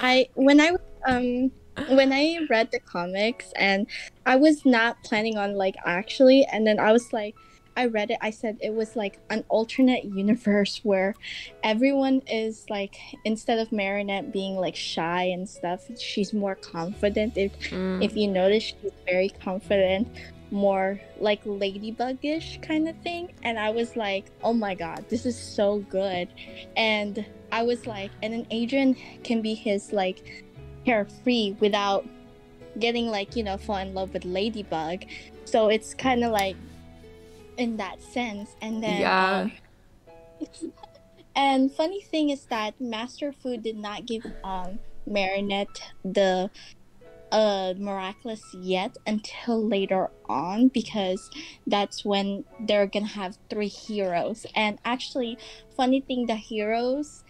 I when I um when I read the comics and I was not planning on like actually, and then I was like. I read it. I said it was like an alternate universe where everyone is like instead of Marinette being like shy and stuff, she's more confident. If Mm. if you notice, she's very confident, more like ladybuggish kind of thing. And I was like, oh my god, this is so good. And I was like, and then Adrien can be his like carefree without getting like you know fall in love with Ladybug. So it's kind of like in that sense. And then Yeah. um, <laughs> and funny thing is that Master Fu did not give um Marinette the uh miraculous yet until later on because that's when they're gonna have three heroes. And actually, funny thing, the heroes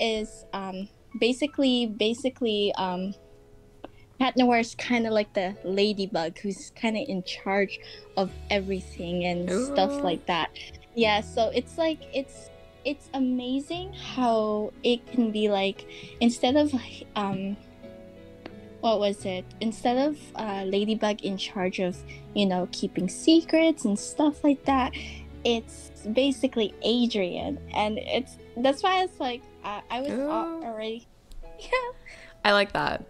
is um basically basically um Cat Noir is kind of like the ladybug who's kind of in charge of everything and stuff like that. Yeah, so it's like it's it's amazing how it can be like instead of um what was it? Instead of uh, Ladybug in charge of you know keeping secrets and stuff like that, it's basically Adrien, and it's that's why it's like I, I was al- already <laughs> yeah I like that.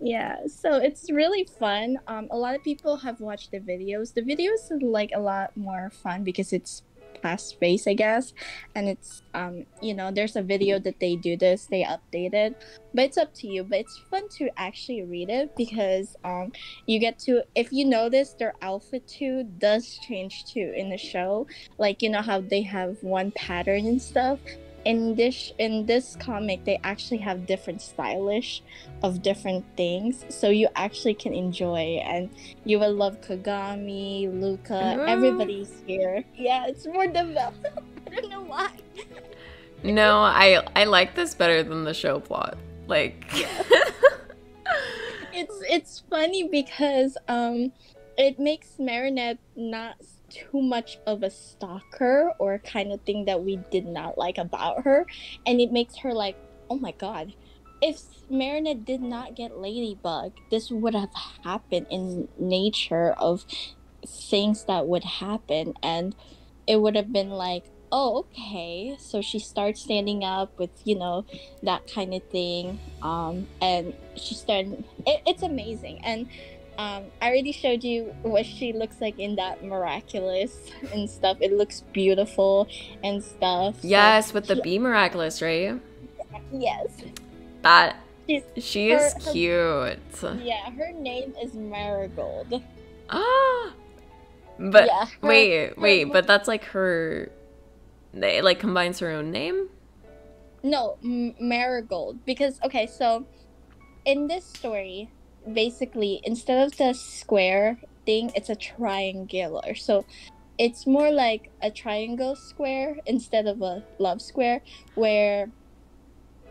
Yeah, so it's really fun. Um, a lot of people have watched the videos. The videos are like a lot more fun because it's fast paced, I guess, and it's um, you know, there's a video that they do this, they update it, but it's up to you. But it's fun to actually read it because um, you get to if you notice their outfit too does change too in the show. Like you know how they have one pattern and stuff in this in this comic they actually have different stylish of different things so you actually can enjoy and you will love kagami luka everybody's here. Yeah it's more developed <laughs> i don't know why. No, I I like this better than the show plot. Like, <laughs> it's it's funny because um it makes Marinette not too much of a stalker or kind of thing that we did not like about her. And it makes her like oh my god if Marinette did not get Ladybug this would have happened in nature of things that would happen. And it would have been like oh okay. So she starts standing up with you know that kind of thing. Um and she started it, it's amazing. And um i already showed you what she looks like in that miraculous <laughs> and stuff it looks beautiful and stuff So yes, with the she- Bee Miraculous, right? yes That She's, she is her- her- cute. yeah her name is marigold Ah, but Yeah, her- wait, her- wait, but that's like her. They like combines her own name. No, M- Marigold. Because, okay, so in this story, basically, instead of the square thing, it's a triangular. So it's more like a triangle square instead of a love square, where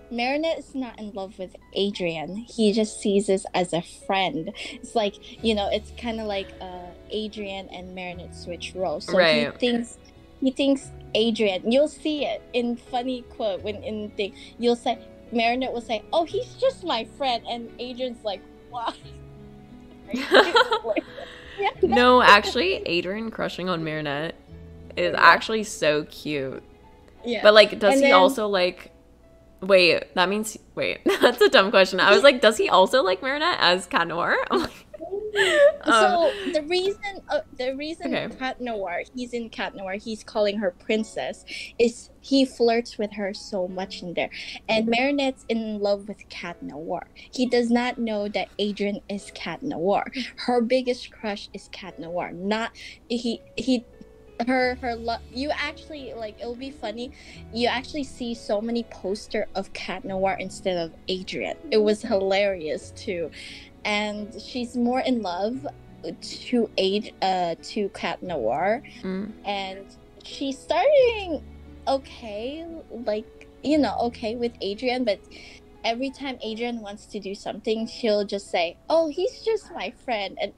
Marinette is not in love with Adrien. He just sees this as a friend. It's like, you know, it's kind of like uh, Adrien and Marinette switch roles. So Right. he thinks he thinks Adrien. You'll see it in funny quote when in thing. You'll say Marinette will say, "Oh, he's just my friend," and Adrien's like, <laughs> No, actually, Adrien crushing on Marinette is actually so cute. yeah. But like, does And he then- also like? Wait, that means wait. <laughs> That's a dumb question. I was like, does he also like Marinette as Cat <laughs> <laughs> Um, so the reason uh, the reason Okay. Cat Noir he's in Cat Noir he's calling her princess is he flirts with her so much in there. And Marinette's in love with Cat Noir he does not know that Adrien is Cat Noir her biggest crush is Cat Noir not he he her her love you actually like it'll be funny. You actually see so many poster of Cat Noir instead of Adrien. It was hilarious too and she's more in love to age uh to Cat Noir. Mm. and she's starting okay like you know okay with Adrien but every time Adrien wants to do something she'll just say oh he's just my friend. And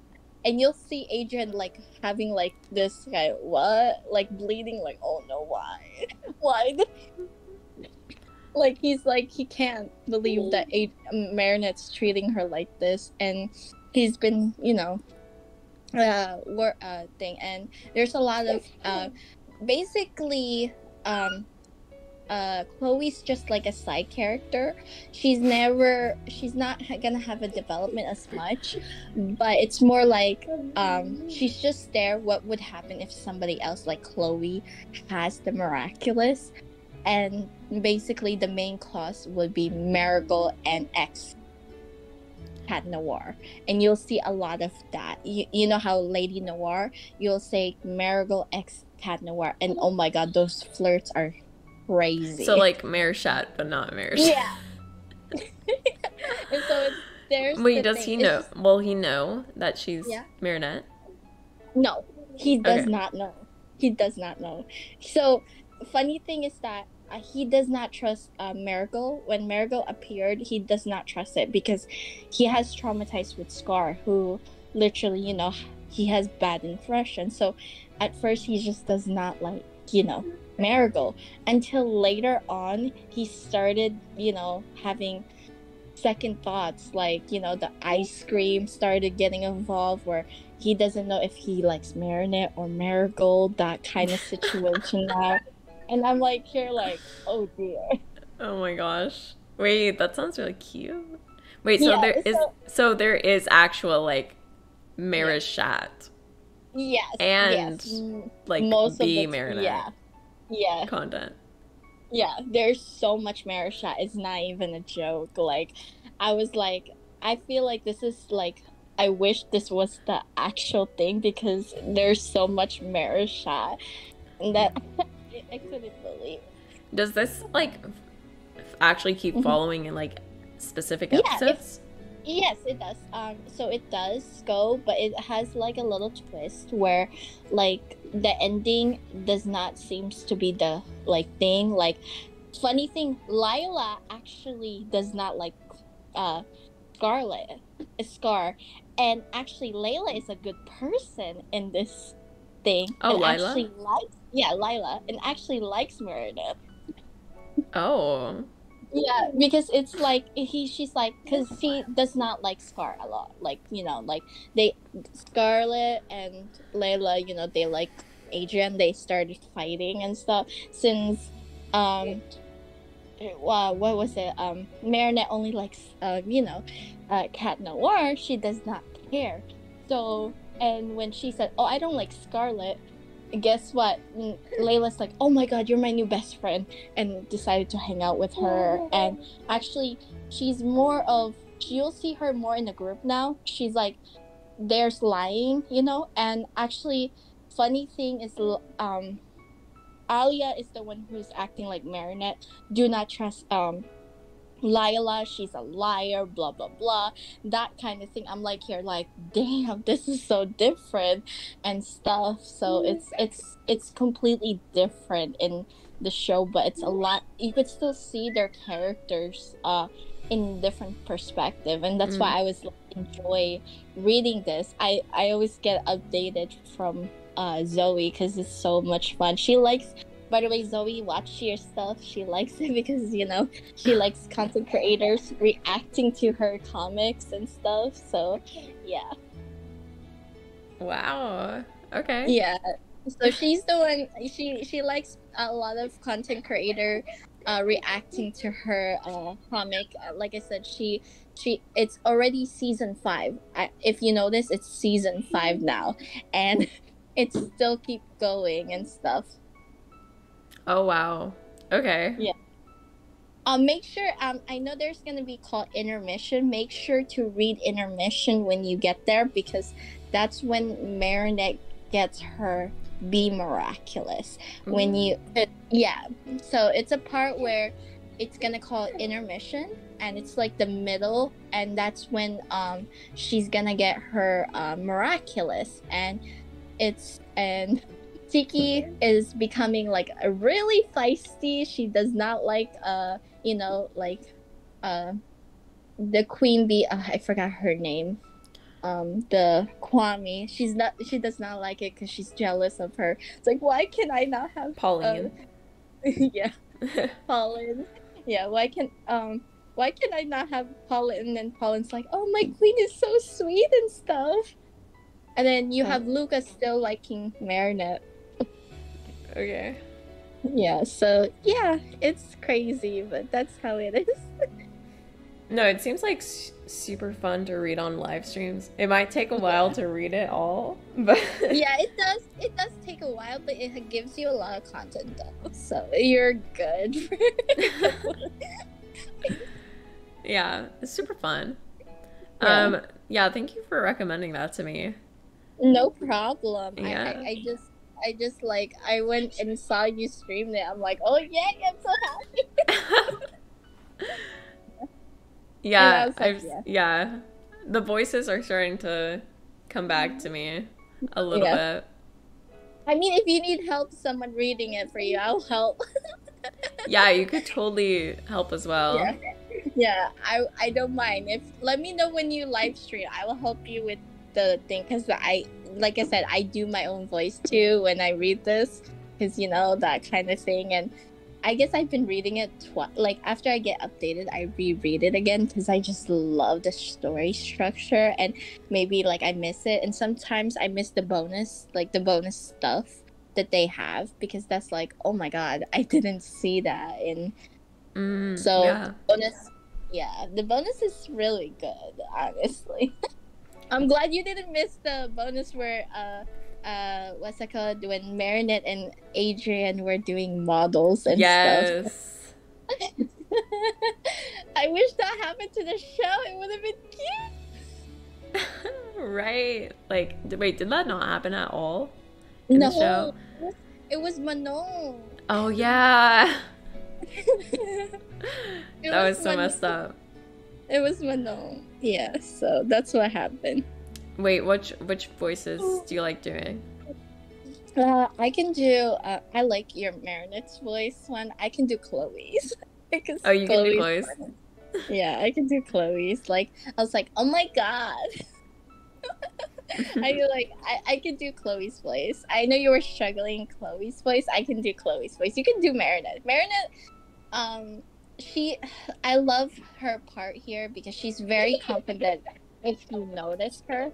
and you'll see Adrien like having like this guy what? Like bleeding like oh no why? <laughs> Why like he's like he can't believe that A- Marinette's treating her like this and he's been you know uh work uh thing and there's a lot of uh basically um uh Chloe's just like a side character. She's never she's not gonna have a development as much but it's more like um she's just there. What would happen if somebody else like Chloe has the miraculous and basically the main class would be Marigold and X Cat Noir, and you'll see a lot of that. You, you know how Lady Noir, you'll say Marigold X Cat Noir, and oh my god, those flirts are crazy. So like Marichat, but not Marichat. yeah. <laughs> and so it's, there's Wait, the does thing. he know? just- Will he know that she's Yeah. Marinette? No, he does Okay. not know. He does not know. So, funny thing is that uh, he does not trust uh, Marigold. When Marigold appeared, he does not trust it because he has traumatized with Scar, who literally, you know, he has bad impression. So, at first, he just does not like, you know, Marigold. Until later on, he started, you know, having second thoughts like you know the ice cream started getting involved where he doesn't know if he likes marinette or marigold that kind of situation <laughs> and i'm like here like oh dear Oh my gosh. Wait, that sounds really cute. Wait, so Yeah, there is so- so there is actual like Marichat Yes. and yes. Mm, like most B of the Marinette Yeah. Yeah. content. Yeah, there's so much Marisha. It's not even a joke. Like, I was like, I feel like this is like, I wish this was the actual thing because there's so much Marisha that I couldn't believe. Does this like actually keep Mhm. following in like specific Yeah, episodes? Yes, it does. Um, so it does go, but it has like a little twist where, like, the ending does not seems to be the like thing. Like, funny thing, Lila actually does not like, uh, Scarlet, Scar, and actually Layla is a good person in this thing. Oh, and Lila? Actually likes, yeah, Lila, and actually likes Meredith. Oh. Yeah, because it's like he she's like because she does not like Scar a lot. Like you know, like they Scarlet and Layla, you know, they like Adrien. They started fighting and stuff since um. Wow, what was it? Um, Marinette only likes, uh, you know, uh, Cat Noir. She does not care. So, and when she said, "Oh, I don't like Scarlet," guess what? Layla's like, "Oh my God, you're my new best friend," and decided to hang out with her. And actually, she's more of you'll see her more in the group now. She's like, there's lying, you know. And actually, funny thing is, um, Alya is the one who's acting like Marinette. Do not trust um Lila, she's a liar, blah blah blah. That kind of thing. I'm like here like, damn, this is so different and stuff. So it's it's it's completely different in the show, but it's a lot you could still see their characters uh in different perspective and that's why I was like, enjoy reading this. I I always get updated from uh Zoe because it's so much fun. She likes by the way, Zoe, watch your stuff. She likes it <laughs> because you know she likes content creators reacting to her comics and stuff. So, yeah, Wow. Okay. yeah. So she's the one. She she likes a lot of content creator uh, reacting to her uh, comic. Uh, Like I said, she she it's already season five. I, if you notice, it's season five now, and <laughs> it still keep going and stuff. Oh wow. Okay. Yeah. Um, make sure. Um, I know there's gonna Bee called intermission. Make sure to read intermission when you get there because that's when Marinette gets her be miraculous. When you, it, yeah. So it's a part where it's gonna call intermission, and it's like the middle, and that's when um she's gonna get her uh, miraculous, and it's and Tikki is becoming like a really feisty. She does not like uh you know like uh the queen bee. Uh, I forgot her name. Um, the kwami. She's not. She does not like it because she's jealous of her. It's like why can I not have Pauline. um, <laughs> yeah, <laughs> Pauline. Yeah, why can um why can I not have Pauline? And then Pauline's like, oh my queen is so sweet and stuff. And then you have Luka still liking Marinette. Okay. Yeah, so yeah, it's crazy, but that's how it is. <laughs> No, it seems like s- super fun to read on live streams. It might take a while to read it all, <laughs> but yeah, it does. It does take a while, but it gives you a lot of content though, so you're good. <laughs> yeah, it's super fun. Yeah. Um, yeah, thank you for recommending that to me. no problem. I, Yeah. I, I just, I just like, I went and saw you stream it. I'm like, oh yeah, I'm so happy. <laughs> Yeah, I was like, I've yeah. yeah. The voices are starting to come back to me a little Yeah. bit. I mean, if you need help, someone reading it for you, I'll help. <laughs> Yeah, you could totally help as well. Yeah. <laughs> yeah, I I don't mind. If let me know when you live stream, I will help you with the thing because I like I said, I do my own voice too when I read this because you know that kind of thing. And I guess I've been reading it twice. Like after I get updated, I reread it again because I just love the story structure and maybe like I miss it. And sometimes I miss the bonus, like the bonus stuff that they have because that's like, oh my god, I didn't see that in Mm, so yeah. bonus Yeah, the bonus is really good, honestly. <laughs> I'm glad you didn't miss the bonus where uh uh what's it called when Marinette and Adrien were doing models and yes. stuff. <laughs> I wish that happened to the show. It would have been cute. <laughs> right. Like, wait, did that not happen at all in no, the show? it was Manon. Oh yeah. <laughs> That was so Manon. messed up. It was Manon. Yeah, so that's what happened. Wait, which which voices do you like doing? Uh, I can do. Uh, I like your Marinette's voice one. I can do Chloe's. <laughs> Because Oh, you can do Chloe's Chloe's. Yeah, I can do Chloe's. Like I was like, oh my god. <laughs> I <laughs> feel like I, I can do Chloe's voice. I know you were struggling Chloe's voice. I can do Chloe's voice. You can do Marinette. Marinette, um, she, I love her part here because she's very confident. If you notice her.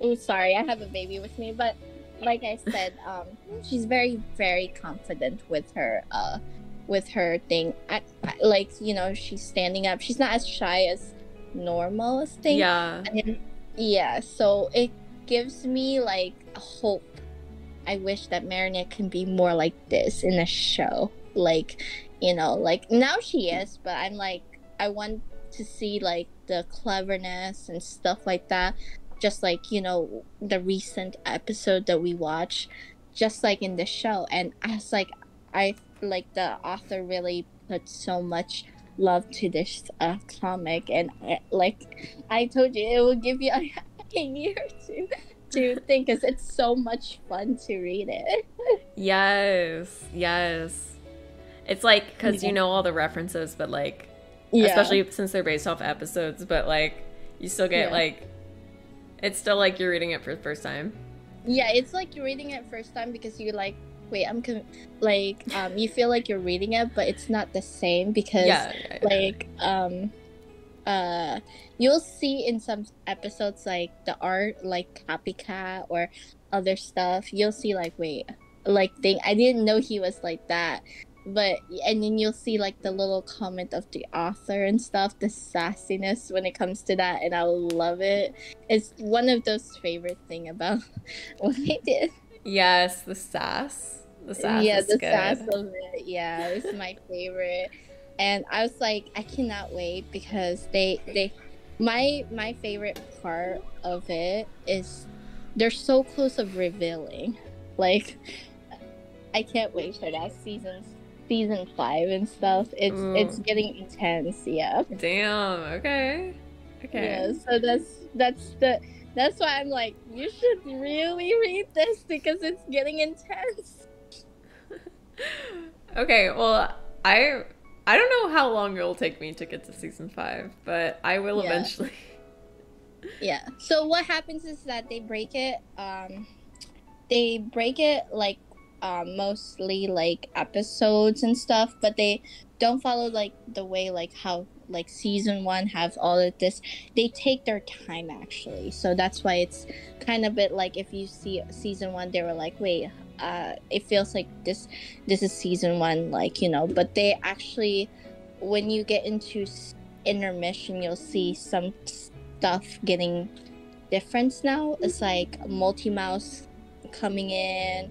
Oh, sorry, I have a baby with me, but like I said, um, she's very, very confident with her, uh, with her thing. I, I, like you know, she's standing up. She's not as shy as normal as thing. Yeah. And yeah, so it gives me like hope. I wish that Marinette can be more like this in the show. Like, you know, like now she is, but I'm like, I want to see like the cleverness and stuff like that. Just like, you know, the recent episode that we watched, just like in the show. And I was like, I like the author really put so much love to this uh, comic and uh, like i told you it will give you a, <laughs> a year to to think because it's so much fun to read it <laughs> Yes, yes. It's like because Yeah. you know all the references, but like, Yeah. especially since they're based off episodes, but like, you still get Yeah. like, it's still like you're reading it for the first time. yeah it's like you're reading it first time because you're like wait i'm con- like um you feel like you're reading it but it's not the same because yeah. like um uh you'll see in some episodes like the art like copycat or other stuff you'll see like wait like thing i didn't know he was like that but and then you'll see like the little comment of the author and stuff the sassiness when it comes to that and i love it it's one of those favorite thing about <laughs> what they did Yes, the sass. The sass yeah, the good. sass of it. Yeah, it's my favorite. And I was like, I cannot wait because they they my my favorite part of it is they're so close of revealing. Like I can't wait for that season season five and stuff. It's Ooh. it's getting intense, yeah. Damn. Okay. Okay. Yeah, so that's that's the that's why I'm like, you should really read this because it's getting intense. <laughs> Okay. Well, I I don't know how long it'll take me to get to season five, but I will Yeah. eventually. <laughs> Yeah. So what happens is that they break it. Um, they break it like um, mostly like episodes and stuff, but they don't follow like the way like how like season one have all of this. They take their time actually, so that's why it's kind of bit like if you see season one, they were like, wait, uh, it feels like this this is season one, like you know, but they actually when you get into intermission, you'll see some stuff getting different now. It's like multi mouse coming in,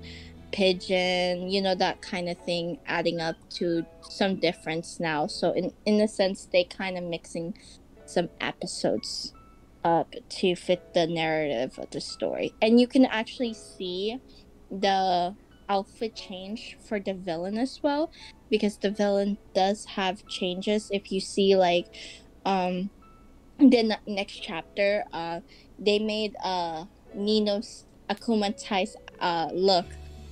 pigeon, you know that kind of thing, adding up to some difference now. So in in a sense, they kind of mixing some episodes up to fit the narrative of the story, and you can actually see the outfit change for the villain as well because the villain does have changes if you see like um the next chapter uh they made uh nino's akuma tai's uh look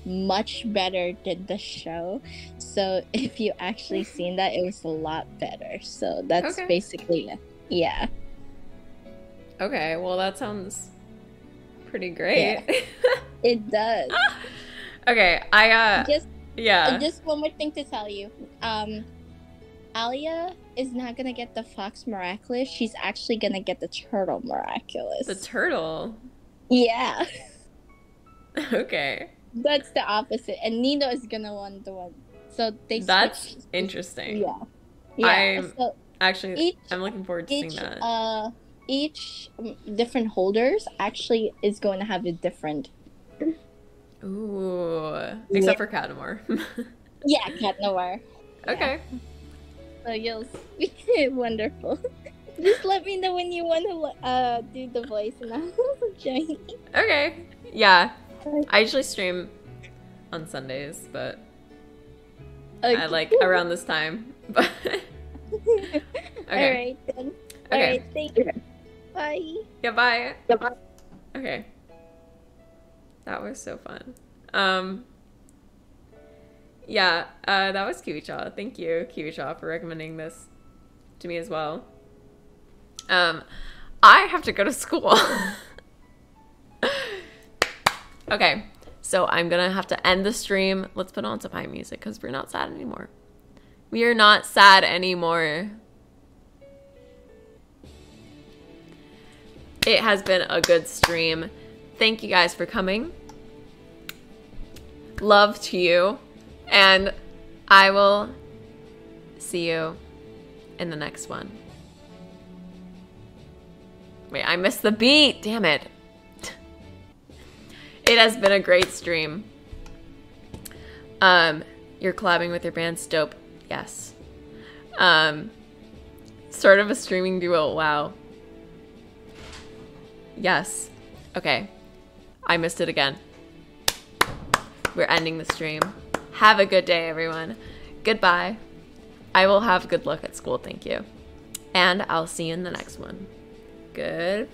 much better than the show so <laughs> if you actually seen that it was a lot better so that's Okay. basically it. yeah Okay. Well, that sounds pretty great. <laughs> it does <laughs> okay. I uh. just yeah. Just one more thing to tell you. Um, Alya is not gonna get the Fox Miraculous. She's actually gonna get the Turtle Miraculous. the turtle. yeah, Okay. That's the opposite. And Nino is gonna want the one. So they. That's switched. interesting. Yeah, Yeah. I'm so actually each- I'm looking forward to each seeing that. uh each different holders actually is going to have a different Ooh, except for Catamore. <laughs> yeah cat noir. okay. So you'll see. <laughs> wonderful. <laughs> Just let me know when you want to uh do the voice and I'll join. Okay. Yeah. I usually stream on Sundays, but I like around this time. <laughs> But <laughs> okay. All right then. Okay. right. Thank you. Bye. Yeah, bye. Okay. That was so fun. Um Yeah, uh that was Kiwicha. Thank you, Kiwicha, for recommending this to me as well. Um I have to go to school. <laughs> okay. So I'm gonna have to end the stream. Let's put on some high music because we're not sad anymore. We are not sad anymore. It has been a good stream. Thank you guys for coming. Love to you. And I will see you in the next one. Wait, I missed the beat. Damn it. It has been a great stream. Um, you're collabing with your band's dope. Yes. Um, sort of a streaming duo. Wow. Yes. Okay. I missed it again. We're ending the stream. Have a good day, everyone. Goodbye. I will have good luck at school, thank you. And I'll see you in the next one. Good